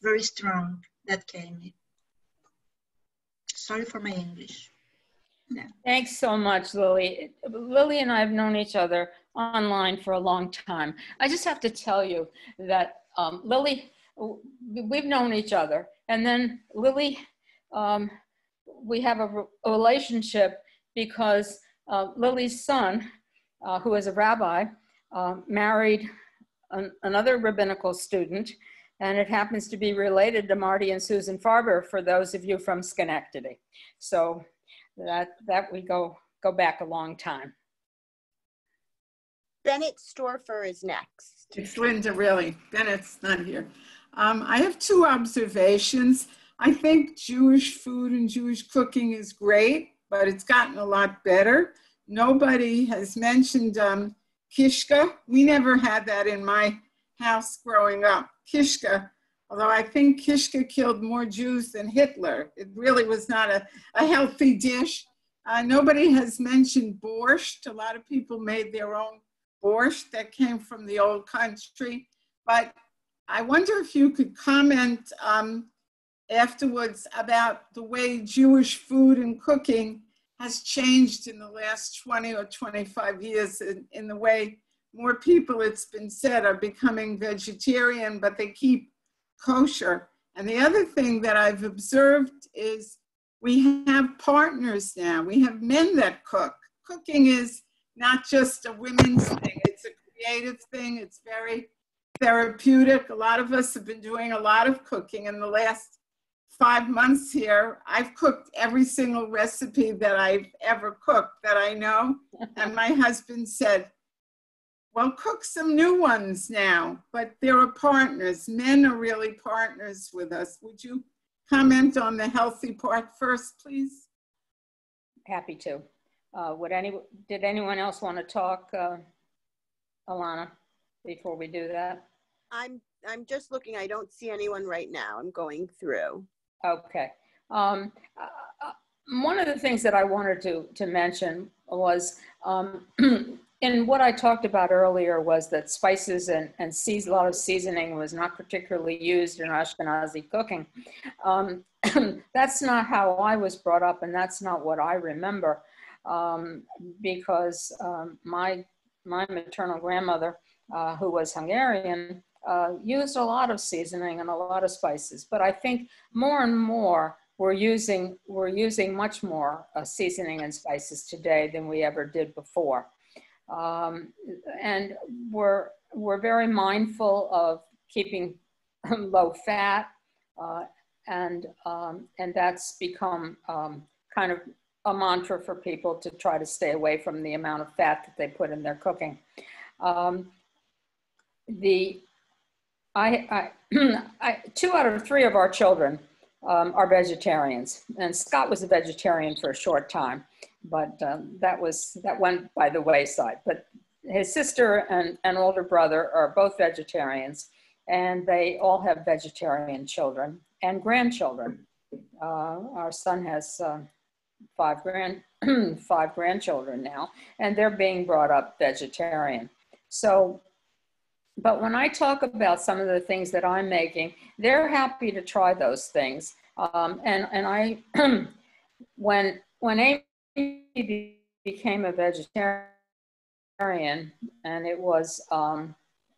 very strong, that came in. Sorry for my English. Yeah. Thanks so much, Lily. Lily and I have known each other online for a long time. I just have to tell you that um, Lily, we've known each other, and then Lily, um, we have a, re- a relationship because uh, Lily's son, uh, who is a rabbi, uh, married an, another rabbinical student, and it happens to be related to Marty and Susan Farber for those of you from Schenectady. So that that we go go back a long time. Bennett Storfer is next. It's Linda, really. Bennett's not here. Um, I have two observations. I think Jewish food and Jewish cooking is great, but it's gotten a lot better. Nobody has mentioned um, kishka. We never had that in my house growing up. Kishka, although I think kishka killed more Jews than Hitler. It really was not a, a healthy dish. Uh, nobody has mentioned borscht. A lot of people made their own borscht that came from the old country. But I wonder if you could comment um, afterwards about the way Jewish food and cooking has changed in the last 20 or 25 years in, in the way more people, it's been said, are becoming vegetarian, but they keep kosher. And the other thing that I've observed is we have partners now. We have men that cook. Cooking is not just a women's thing, it's a creative thing. It's very therapeutic. A lot of us have been doing a lot of cooking in the last five months here. I've cooked every single recipe that I've ever cooked that I know. [LAUGHS] And my husband said, well, cook some new ones now, but there are partners. Men are really partners with us. Would you comment on the healthy part first, please? Happy to. Uh, would any did anyone else want to talk, uh, Alana, before we do that? I'm I'm just looking. I don't see anyone right now. I'm going through. Okay. Um, uh, uh, one of the things that I wanted to, to mention was, um, [CLEARS THROAT] and what I talked about earlier was that spices and, and seas, a lot of seasoning was not particularly used in Ashkenazi cooking. Um, [CLEARS THROAT] that's not how I was brought up, and that's not what I remember, um, because um, my, my maternal grandmother, uh, who was Hungarian, uh, used a lot of seasoning and a lot of spices. But I think more and more we're using we're using much more uh, seasoning and spices today than we ever did before, um, and we're we're very mindful of keeping [LAUGHS] low fat, uh, and um, and that's become um, kind of a mantra for people to try to stay away from the amount of fat that they put in their cooking. Um, the I, I, [CLEARS THROAT] I, two out of three of our children um, are vegetarians, and Scott was a vegetarian for a short time, but um, that was that went by the wayside. But his sister and an older brother are both vegetarians, and they all have vegetarian children and grandchildren. Uh, our son has uh, five grand [CLEARS THROAT] five grandchildren now, and they're being brought up vegetarian. So but when I talk about some of the things that I'm making, they're happy to try those things. Um, and and I, [CLEARS THROAT] when when Amy became a vegetarian, and it was um,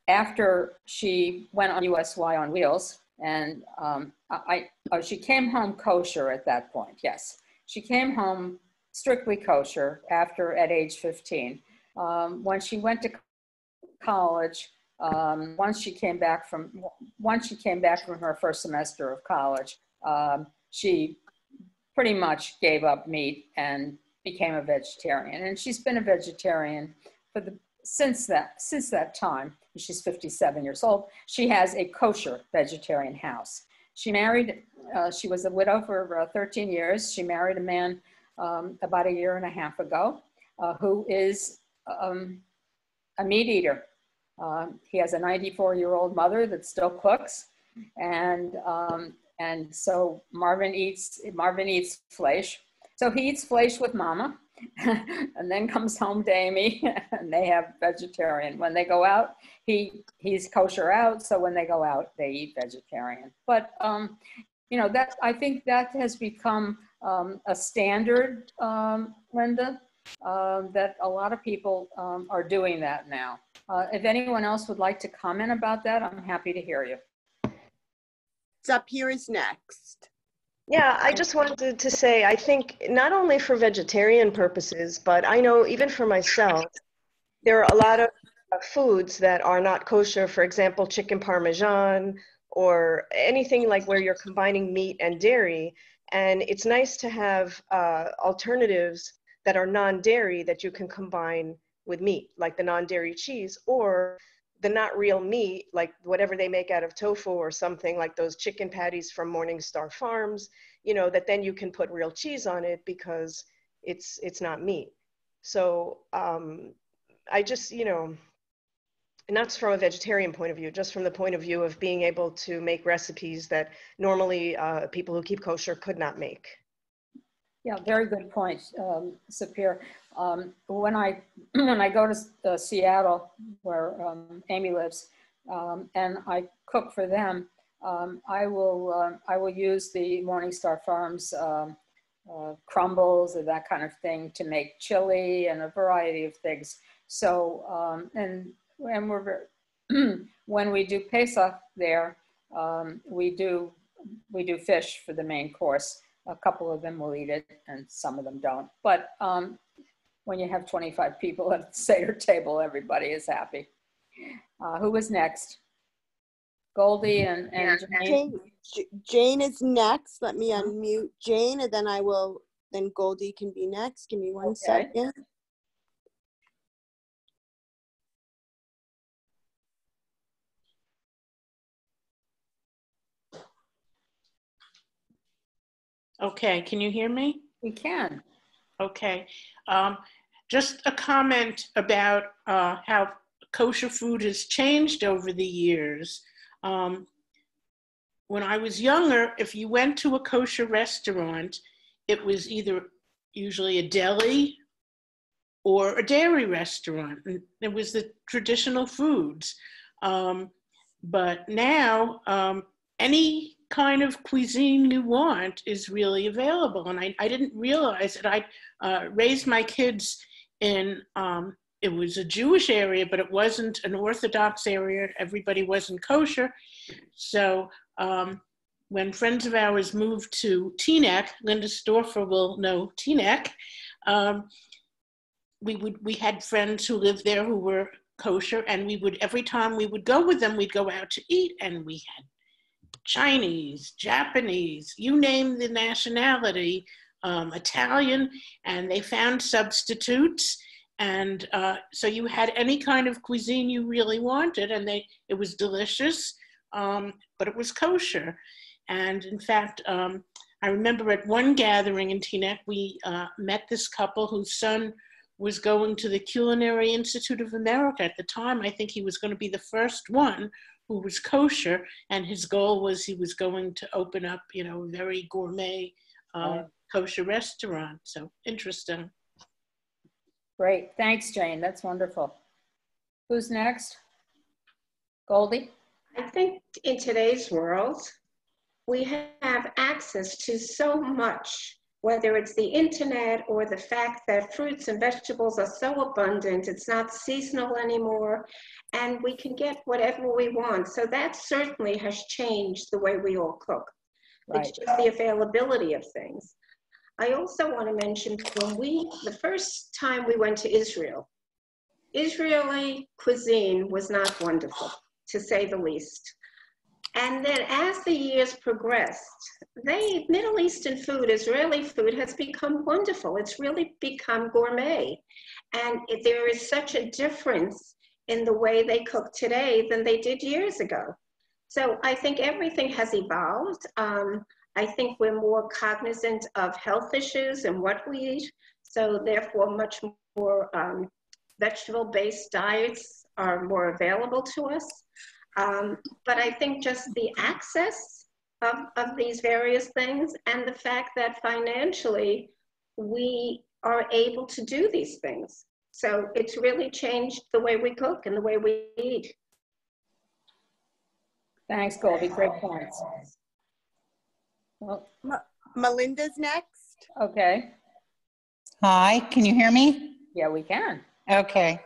after she went on USY on wheels, and um, I, I oh, she came home kosher at that point. Yes, she came home strictly kosher after at age 15. Um, when she went to college, um, once she came back from once she came back from her first semester of college, um, she pretty much gave up meat and became a vegetarian. And she's been a vegetarian for the since that since that time. She's 57 years old. She has a kosher vegetarian house. She married. Uh, she was a widow for uh, 13 years. She married a man um, about a year and a half ago, uh, who is um, a meat eater. Um, he has a 94 year old mother that still cooks. And, um, and so Marvin eats, Marvin eats flesh. So he eats flesh with mama [LAUGHS] and then comes home to Amy [LAUGHS] and they have vegetarian. When they go out, he, he's kosher out. So when they go out, they eat vegetarian. But, um, you know, that, I think that has become um, a standard, um, Linda, uh, that a lot of people um, are doing that now. Uh, if anyone else would like to comment about that, I'm happy to hear you. up here is next. Yeah, I just wanted to, to say, I think not only for vegetarian purposes, but I know even for myself, there are a lot of uh, foods that are not kosher. For example, chicken parmesan or anything like where you're combining meat and dairy. And it's nice to have uh, alternatives that are non-dairy that you can combine with meat, like the non-dairy cheese, or the not real meat, like whatever they make out of tofu or something, like those chicken patties from Morningstar Farms, you know, that then you can put real cheese on it because it's it's not meat. So um, I just, you know, that's from a vegetarian point of view, just from the point of view of being able to make recipes that normally uh, people who keep kosher could not make. Yeah, very good point, um, Sapir. Um, when I [CLEARS THROAT] when I go to uh, Seattle, where um, Amy lives, um, and I cook for them, um, I will uh, I will use the Morningstar Farms uh, crumbles or that kind of thing to make chili and a variety of things. So and and we're [CLEARS THROAT] when we do Pesach there, we do we do fish for the main course a couple of them will eat it and some of them don't. But um, when you have 25 people at the Seder table, everybody is happy. Uh, who was next? Goldie and, and Jane. Jane, Jane is next. Let me unmute Jane and then I will, then Goldie can be next. Give me one okay. second. Okay, can you hear me? We can. Okay. Um, just a comment about uh, how kosher food has changed over the years. Um, when I was younger, if you went to a kosher restaurant, it was either usually a deli or a dairy restaurant. And it was the traditional foods. Um, but now, um, any kind of cuisine you want is really available. And I, I didn't realize that I uh, raised my kids in, um, it was a Jewish area, but it wasn't an Orthodox area. Everybody wasn't kosher. So um, when friends of ours moved to Teaneck, Linda Storfer will know Teaneck, um, we would we had friends who lived there who were kosher and we would every time we would go with them we'd go out to eat and we had Chinese, Japanese, you name the nationality, um, Italian, and they found substitutes. And uh, so you had any kind of cuisine you really wanted, and they it was delicious. um, but it was kosher. And in fact, um, I remember at one gathering in Teaneck, we uh, met this couple whose son was going to the Culinary Institute of America. At the time, I think he was going to be the first one who was kosher, and his goal was he was going to open up, you know, a very gourmet uh, kosher restaurant. So interesting. Great. Thanks, Jane. That's wonderful. Who's next? Goldie? I think in today's world, we have access to so much, whether it's the internet or the fact that fruits and vegetables are so abundant, it's not seasonal anymore, and we can get whatever we want. So that certainly has changed the way we all cook. Right. It's just the availability of things. I also want to mention when we, the first time we went to Israel, Israeli cuisine was not wonderful, to say the least. And then as the years progressed, they, Middle Eastern food, Israeli food has become wonderful. It's really become gourmet. And it, there is such a difference in the way they cook today than they did years ago. So I think everything has evolved. Um, I think we're more cognizant of health issues and what we eat. So therefore, much more um, vegetable-based diets are more available to us. Um, but I think just the access of, of these various things and the fact that financially we are able to do these things. So it's really changed the way we cook and the way we eat. Thanks, Goldie. Great points. Well, Melinda's next. okay. Hi, can you hear me? Yeah, we can. Okay.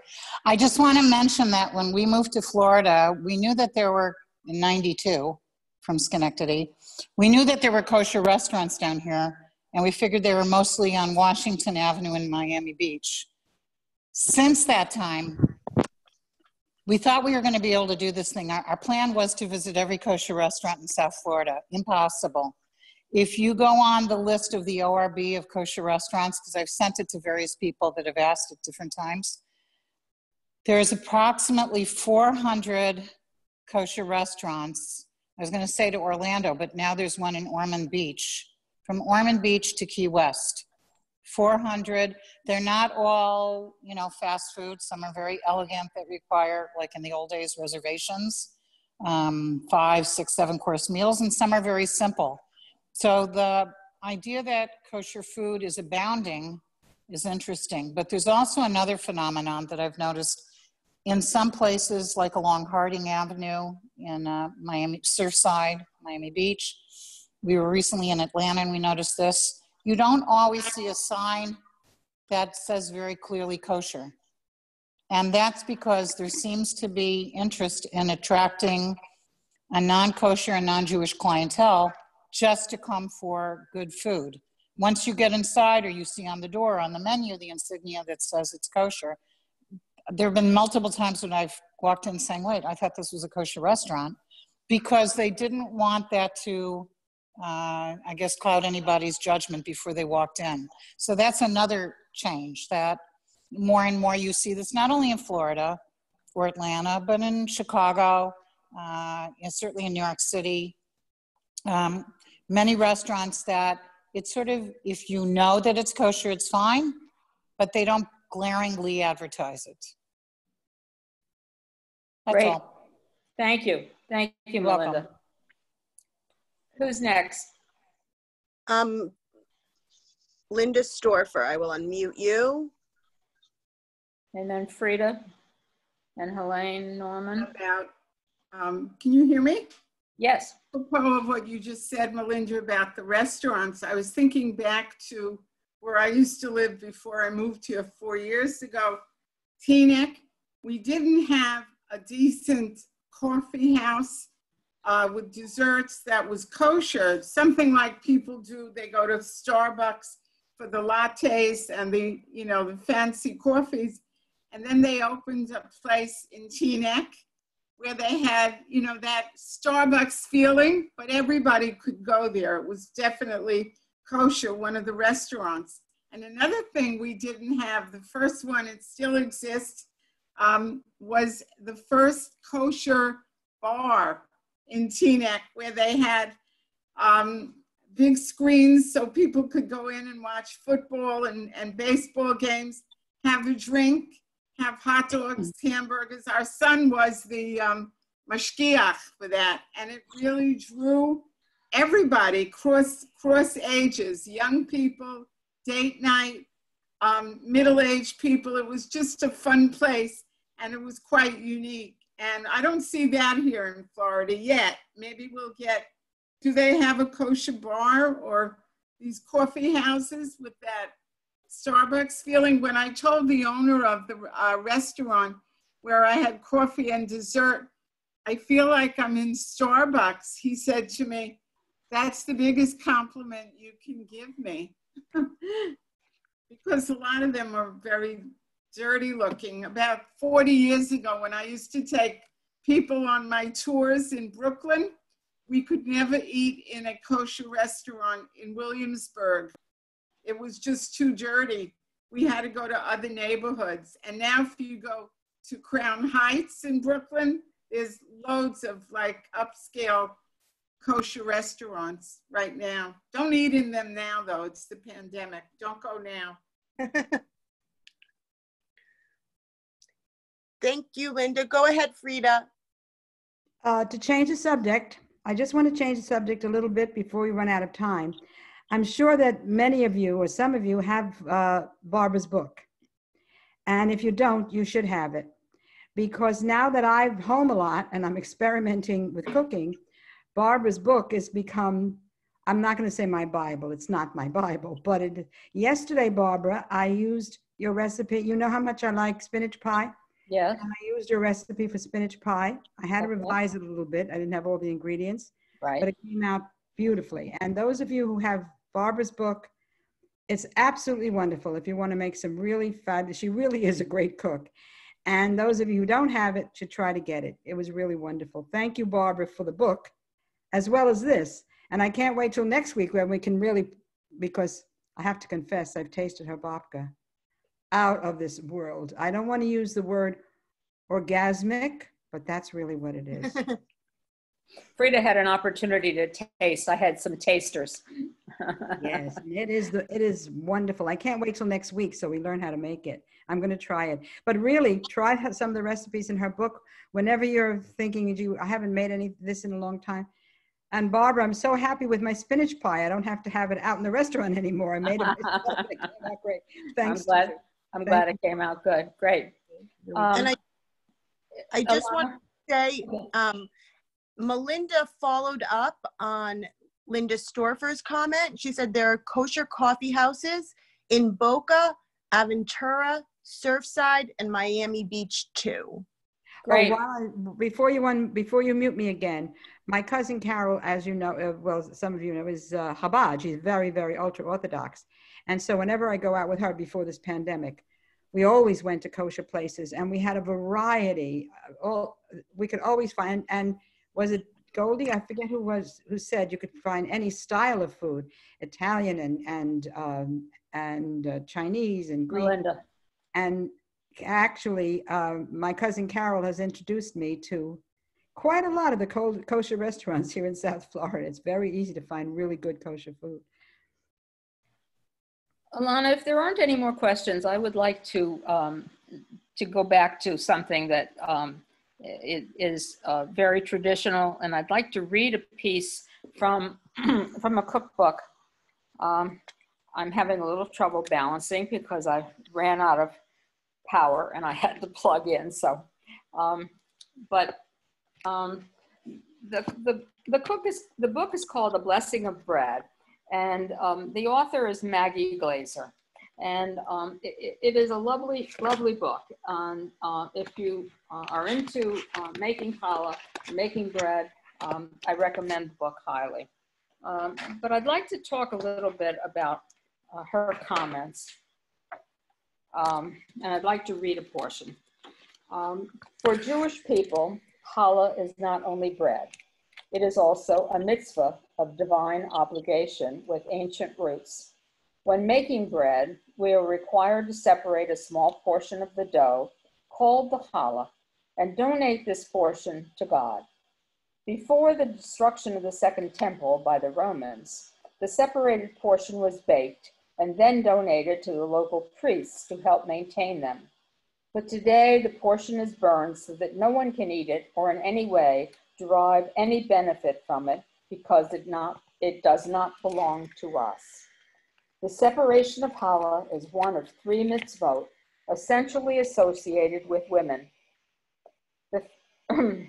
I just want to mention that when we moved to Florida, we knew that there were, in 92 from Schenectady, we knew that there were kosher restaurants down here, and we figured they were mostly on Washington Avenue in Miami Beach. Since that time, we thought we were going to be able to do this thing. Our, our plan was to visit every kosher restaurant in South Florida. Impossible. If you go on the list of the ORB of kosher restaurants, because I've sent it to various people that have asked at different times, there's approximately 400 kosher restaurants. I was going to say to Orlando, but now there's one in Ormond Beach, from Ormond Beach to Key West. 400. They're not all, you know, fast food. Some are very elegant that require, like in the old days, reservations, um, five, six, seven course meals, and some are very simple. So the idea that kosher food is abounding is interesting, but there's also another phenomenon that I've noticed in some places, like along Harding Avenue in uh, Miami, Surfside, Miami Beach. We were recently in Atlanta and we noticed this. You don't always see a sign that says very clearly kosher. And that's because there seems to be interest in attracting a non kosher and non Jewish clientele just to come for good food. Once you get inside or you see on the door, on the menu, the insignia that says it's kosher, there have been multiple times when I've walked in saying, wait, I thought this was a kosher restaurant, because they didn't want that to, uh, I guess, cloud anybody's judgment before they walked in. So that's another change that more and more you see this not only in Florida or Atlanta, but in Chicago, uh, and certainly in New York City. Um, many restaurants that it's sort of, if you know that it's kosher, it's fine, but they don't glaringly advertise it. That's Great. all. Thank you. Thank you, You're welcome. Melinda. Who's next? Um, Linda Storfer, I will unmute you. And then Frida and Helene Norman. About, um, can you hear me? Yes. Of what you just said, Melinda, about the restaurants, I was thinking back to where I used to live before I moved here four years ago. Teaneck, we didn't have a decent coffee house uh, with desserts that was kosher, something like people do. They go to Starbucks for the lattes and the, you know, the fancy coffees. And then they opened a place in Teaneck where they had, you know, that Starbucks feeling, but everybody could go there. It was definitely kosher, one of the restaurants. And another thing we didn't have, the first one, it still exists, um, was the first kosher bar in Teaneck where they had um, big screens so people could go in and watch football and, and baseball games, have a drink, have hot dogs, hamburgers. Our son was the um, mashgiach for that, and it really drew everybody cross cross ages, young people, date night, um, middle-aged people. It was just a fun place, and it was quite unique. And I don't see that here in Florida yet. Maybe we'll get. Do they have a kosher bar or these coffee houses with that Starbucks feeling? When I told the owner of the uh, restaurant where I had coffee and dessert, I feel like I'm in Starbucks. He said to me, That's the biggest compliment you can give me. [LAUGHS] because a lot of them are very dirty looking. About 40 years ago, when I used to take people on my tours in Brooklyn, we could never eat in a kosher restaurant in Williamsburg. It was just too dirty. We had to go to other neighborhoods. And now, if you go to Crown Heights in Brooklyn, there's loads of like upscale kosher restaurants right now. Don't eat in them now, though. It's the pandemic. Don't go now. [LAUGHS] Thank you, Linda. Go ahead, Frida. Uh, to change the subject, I just want to change the subject a little bit before we run out of time. I'm sure that many of you, or some of you, have uh, Barbara's book. And if you don't, you should have it. Because now that I'm home a lot and I'm experimenting with cooking, Barbara's book has become, I'm not going to say my Bible, it's not my Bible, but it, yesterday, Barbara, I used your recipe. You know how much I like spinach pie? Yeah. And I used your recipe for spinach pie. I had to revise it a little bit. I didn't have all the ingredients, Right. but it came out beautifully. And those of you who have Barbara's book, it's absolutely wonderful if you want to make some really fabulous. She really is a great cook. And those of you who don't have it should try to get it. It was really wonderful. Thank you, Barbara, for the book, as well as this. And I can't wait till next week when we can really, because I have to confess, I've tasted her babka out of this world. I don't want to use the word orgasmic, but that's really what it is. [LAUGHS] Frida had an opportunity to taste. I had some tasters. [LAUGHS] yes, it is the it is wonderful. I can't wait till next week so we learn how to make it. I'm going to try it. But really, try some of the recipes in her book whenever you're thinking you I haven't made any this in a long time. And Barbara, I'm so happy with my spinach pie. I don't have to have it out in the restaurant [LAUGHS] anymore. I made it myself. it came out [LAUGHS] great. Thanks. I'm glad. I'm Thank glad you. it came out good. Great. Um, and I, I just want to say, um, Melinda followed up on Linda Storfer's comment. She said there are kosher coffee houses in Boca, Aventura, Surfside, and Miami Beach too. Great. Oh, while I- before you one, before you mute me again, my cousin Carol, as you know, uh, well, some of you know, is uh, Chabad. She's very, very ultra orthodox, and so whenever I go out with her before this pandemic, we always went to kosher places, and we had a variety. uh, All we could always find, and was it Goldie? I forget who was who said you could find any style of food, Italian and and um, and uh, Chinese and Greek. Melinda. And actually, um, my cousin Carol has introduced me to quite a lot of the co- kosher restaurants here in South Florida. It's very easy to find really good kosher food. Alana, if there aren't any more questions, I would like to um, to go back to something that um, i- is uh, very traditional, and I'd like to read a piece from [CLEARS THROAT] from a cookbook. Um, I'm having a little trouble balancing because I ran out of power and I had to plug in. So, um, but um, the, the the cook is the book is called The Blessing of Bread, and um, the author is Maggie Glezer. And um, it, it is a lovely, lovely book. And uh, if you uh, are into uh, making challah, making bread, um, I recommend the book highly. Um, but I'd like to talk a little bit about uh, her comments. Um, and I'd like to read a portion. Um, for Jewish people, challah is not only bread, it is also a mitzvah of divine obligation with ancient roots. When making bread, we are required to separate a small portion of the dough, called the challah, and donate this portion to God. Before the destruction of the Second Temple by the Romans, the separated portion was baked and then donated to the local priests to help maintain them. But today, the portion is burned so that no one can eat it or in any way derive any benefit from it because it, not, it does not belong to us. The separation of challah is one of three mitzvot essentially associated with women. The, [CLEARS THROAT]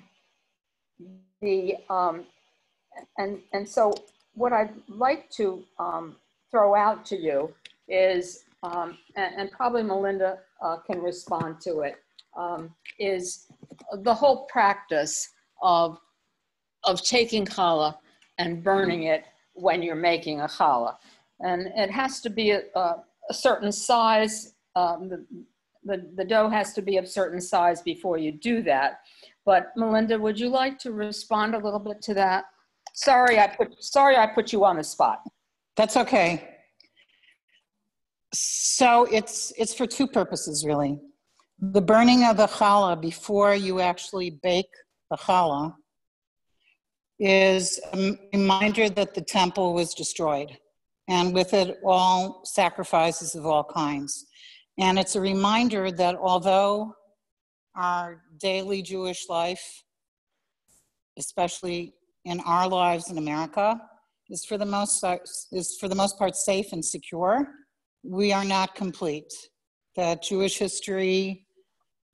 the um, and, and so what I'd like to um, throw out to you is, um, and, and, probably Melinda uh, can respond to it, um, is the whole practice of, of taking challah and burning it when you're making a challah. And it has to be a, a, certain size. Um, the, the, the dough has to be of certain size before you do that. But Melinda, would you like to respond a little bit to that? Sorry, I put sorry I put you on the spot. That's okay. So it's it's for two purposes really. The burning of the challah before you actually bake the challah is a reminder that the temple was destroyed and with it all sacrifices of all kinds. And it's a reminder that although our daily Jewish life, especially in our lives in America, is for the most is for the most part safe and secure, we are not complete. That Jewish history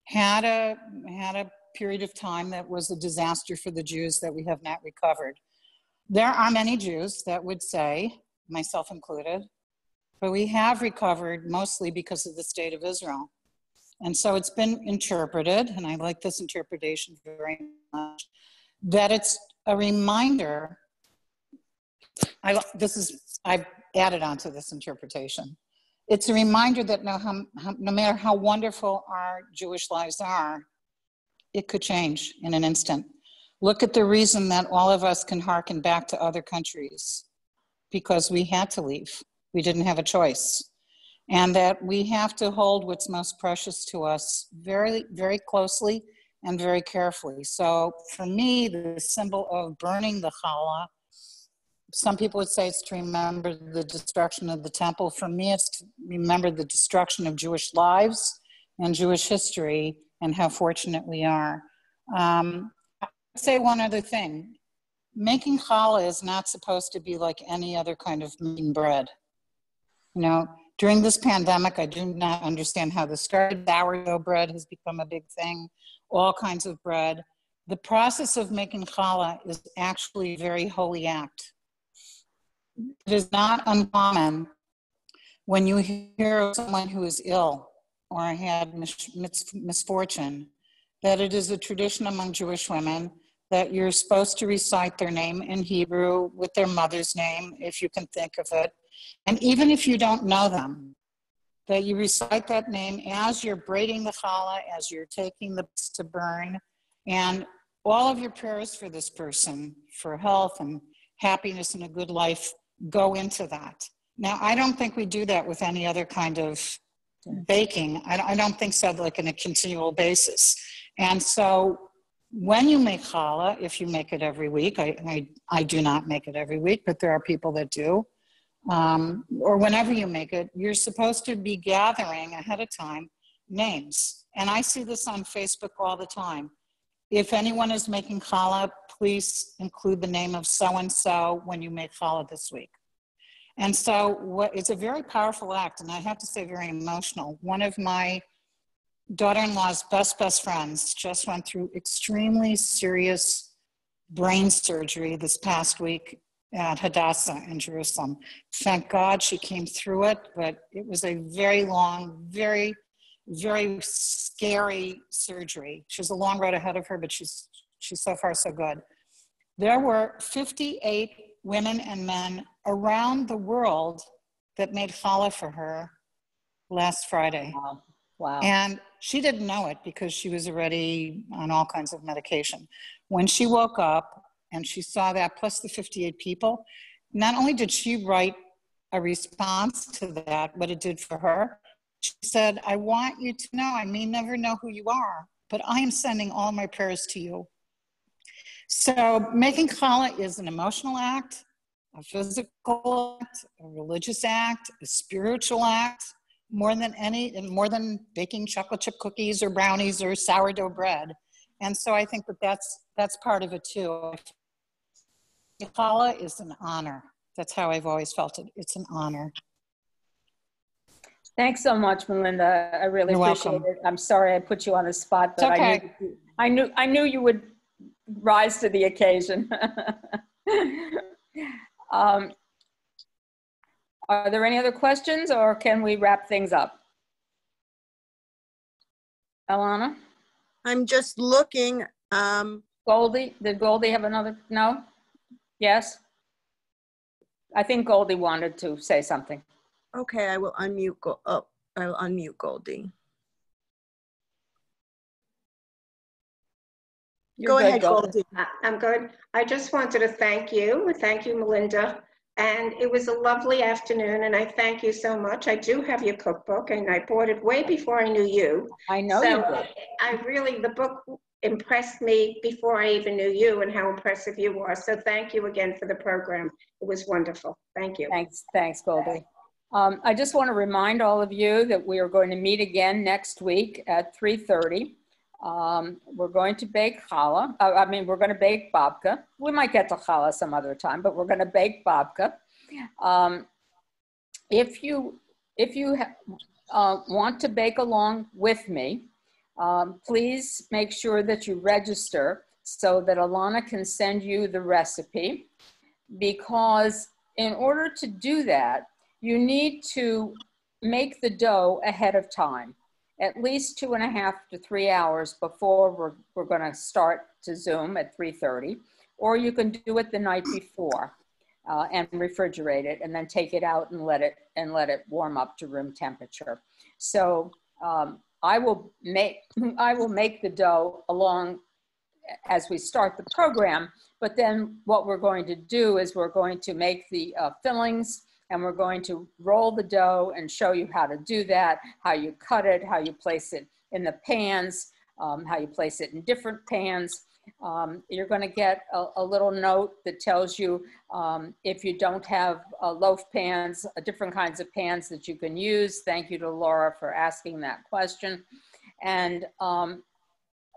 had a had a period of time that was a disaster for the Jews that we have not recovered. There are many Jews that would say, myself included, but we have recovered mostly because of the state of Israel. And so it's been interpreted, and I like this interpretation very much, that it's a reminder. I, this is, I've added on to this interpretation. It's a reminder that no, how, no matter how wonderful our Jewish lives are, it could change in an instant. Look at the reason that all of us can hearken back to other countries because we had to leave. We didn't have a choice. And that we have to hold what's most precious to us very, very closely and very carefully. So for me, the symbol of burning the challah, some people would say it's to remember the destruction of the temple. For me, it's to remember the destruction of Jewish lives and Jewish history and how fortunate we are. Um, I'd say one other thing. Making challah is not supposed to be like any other kind of making bread. You know, during this pandemic, I do not understand how this started. Sourdough bread has become a big thing, all kinds of bread. The process of making challah is actually a very holy act. It is not uncommon when you hear of someone who is ill or had mis- mis- misfortune, that it is a tradition among Jewish women that you're supposed to recite their name in Hebrew with their mother's name, if you can think of it. And even if you don't know them, that you recite that name as you're braiding the challah, as you're taking the to burn, and all of your prayers for this person, for health and happiness and a good life, go into that. Now, I don't think we do that with any other kind of baking. I, I don't think so, like in a continual basis. And so when you make challah, if you make it every week, I, I, I do not make it every week, but there are people that do, um, or whenever you make it, you're supposed to be gathering ahead of time names. And I see this on Facebook all the time. If anyone is making challah, please include the name of so and so when you make challah this week. And so what, it's a very powerful act, and I have to say, very emotional. One of my daughter-in-law's best, best friends just went through extremely serious brain surgery this past week at Hadassah in Jerusalem. Thank God she came through it, but it was a very long, very, very scary surgery. She has a long road ahead of her, but she's, she's so far so good. There were 58 women and men around the world that made challah for her last Friday. Wow. wow. And she didn't know it because she was already on all kinds of medication. When she woke up and she saw that, plus the 58 people, not only did she write a response to that, what it did for her, she said, I want you to know, I may never know who you are, but I am sending all my prayers to you. So making challah is an emotional act, a physical act, a religious act, a spiritual act, more than any, more than baking chocolate chip cookies or brownies or sourdough bread. And so I think that that's, that's part of it too. Challah is an honor. That's how I've always felt it. It's an honor. Thanks so much, Melinda. I really You're appreciate welcome. it. I'm sorry I put you on the spot, but It's I knew, I knew, I knew you would rise to the occasion. [LAUGHS] um, are there any other questions or can we wrap things up? Alana? I'm just looking. Um, Goldie, did Goldie have another, no? Yes? I think Goldie wanted to say something. okay, I will unmute. Go- oh, I will unmute Goldie. You're Go good, ahead, Goldie. Goldie. I'm good. I just wanted to thank you. Thank you, Melinda. And it was a lovely afternoon, and I thank you so much. I do have your cookbook, and I bought it way before I knew you. I know so you did. I really, the book impressed me before I even knew you and how impressive you are. So thank you again for the program. It was wonderful. Thank you. Thanks, thanks, Goldie. Um, I just want to remind all of you that we are going to meet again next week at 3:30. Um, we're going to bake challah. Uh, I mean, we're going to bake babka. We might get to challah some other time, but we're going to bake babka. Um, if you if you uh, want to bake along with me, um, please make sure that you register so that Alana can send you the recipe because in order to do that, you need to make the dough ahead of time, at least two and a half to three hours before we're, we're gonna start to Zoom at 3.30, or you can do it the night before uh, and refrigerate it and then take it out and let it, and let it warm up to room temperature. So um, I will make, [CLEARS THROAT] I will make the dough along as we start the program. But then what we're going to do is we're going to make the uh, fillings and we're going to roll the dough and show you how to do that, how you cut it, how you place it in the pans, um, how you place it in different pans. Um, you're going to get a, a little note that tells you um, if you don't have uh, loaf pans, uh, different kinds of pans that you can use. Thank you to Laura for asking that question. And um,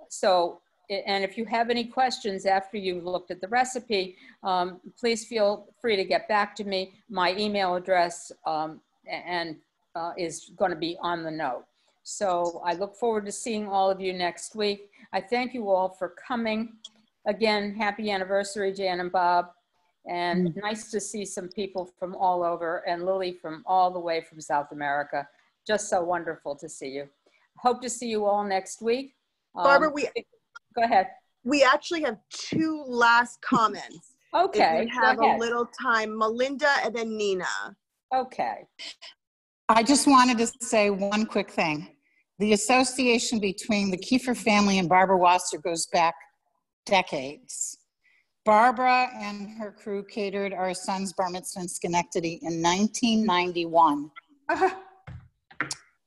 so, and if you have any questions after you've looked at the recipe, um, please feel free to get back to me. My email address um, and uh, is going to be on the note. So I look forward to seeing all of you next week. I thank you all for coming. Again, happy anniversary, Jan and Bob. And nice to see some people from all over and Lily from all the way from South America. Just so wonderful to see you. Hope to see you all next week. Um, Barbara, we go ahead. We actually have two last comments. Okay, If we have a little time, Melinda and then Nina. Okay. I just wanted to say one quick thing. The association between the Kiefer family and Barbara Wasser goes back decades. Barbara and her crew catered our son's bar mitzvah in Schenectady in 1991. Uh-huh.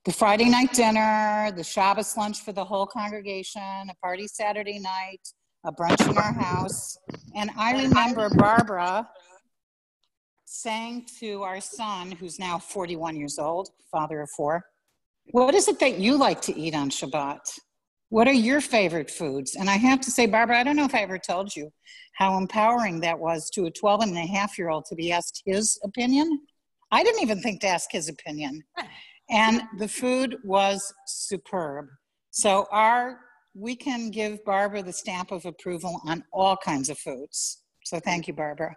The Friday night dinner, the Shabbos lunch for the whole congregation, a party Saturday night, a brunch in our house. And I remember Barbara saying to our son, who's now 41 years old, father of four, what is it that you like to eat on Shabbat? What are your favorite foods? And I have to say, Barbara, I don't know if I ever told you how empowering that was to a 12 and a half year old to be asked his opinion. I didn't even think to ask his opinion. And the food was superb. So our we can give Barbara the stamp of approval on all kinds of foods. So thank you, Barbara.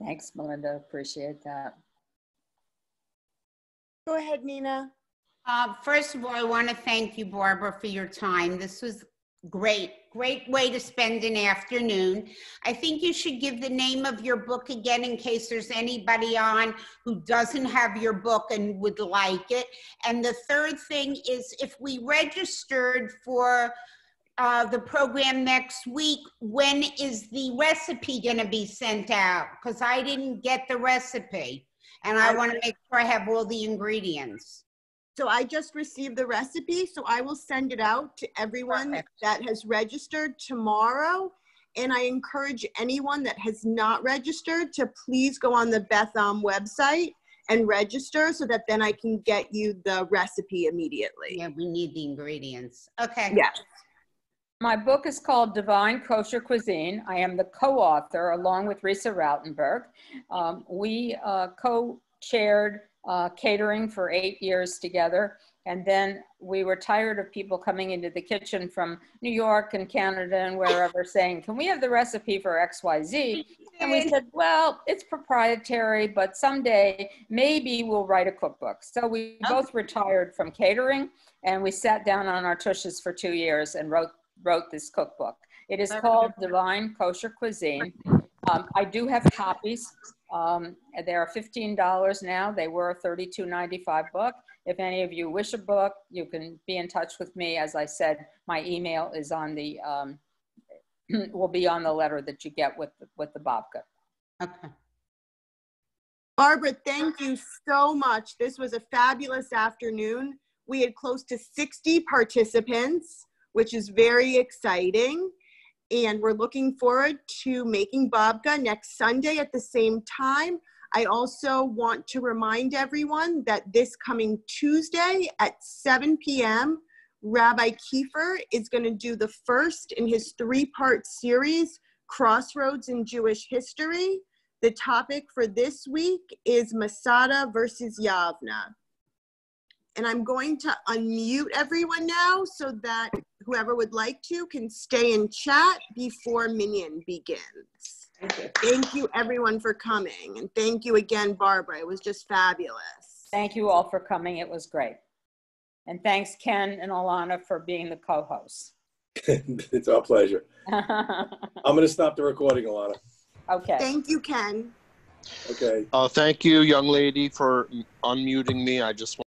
Thanks, Melinda. Appreciate that. Go ahead, Nina. Uh, first of all, I want to thank you, Barbara, for your time. This was great, great way to spend an afternoon. I think you should give the name of your book again in case there's anybody on who doesn't have your book and would like it. And the third thing is if we registered for uh, the program next week, when is the recipe going to be sent out? Because I didn't get the recipe and I want to make sure I have all the ingredients. So I just received the recipe, so I will send it out to everyone Perfect. that has registered tomorrow. And I encourage anyone that has not registered to please go on the Beth Betham website and register so that then I can get you the recipe immediately. Yeah, we need the ingredients. Okay. Yes. My book is called Divine Kosher Cuisine. I am the co-author along with Risa Rautenberg. Um, we uh, co-chaired uh, catering for eight years together. And then we were tired of people coming into the kitchen from New York and Canada and wherever saying, can we have the recipe for XYZ? And we said, well, it's proprietary, but someday maybe we'll write a cookbook. So we both retired from catering and we sat down on our tushes for two years and wrote, wrote this cookbook. It is called Divine Kosher Cuisine. Um, I do have copies. Um, they are $15 now. They were a $32.95 book. If any of you wish a book, you can be in touch with me. As I said, my email is on the, um, [CLEARS THROAT] will be on the letter that you get with, with the babka. Okay. Barbara, thank you so much. This was a fabulous afternoon. We had close to 60 participants, which is very exciting. And we're looking forward to making babka next Sunday at the same time. I also want to remind everyone that this coming Tuesday at 7 p.m., Rabbi Kiefer is going to do the first in his three part series, Crossroads in Jewish History. The topic for this week is Masada versus Yavna. And I'm going to unmute everyone now so that whoever would like to can stay in chat before Minyan begins. Thank you. Thank you everyone for coming. And thank you again, Barbara. It was just fabulous. Thank you all for coming. It was great. And thanks, Ken and Alana, for being the co-hosts. [LAUGHS] it's our pleasure. [LAUGHS] I'm going to stop the recording, Alana. Okay. Thank you, Ken. Okay. Uh, thank you, young lady, for unmuting me. I just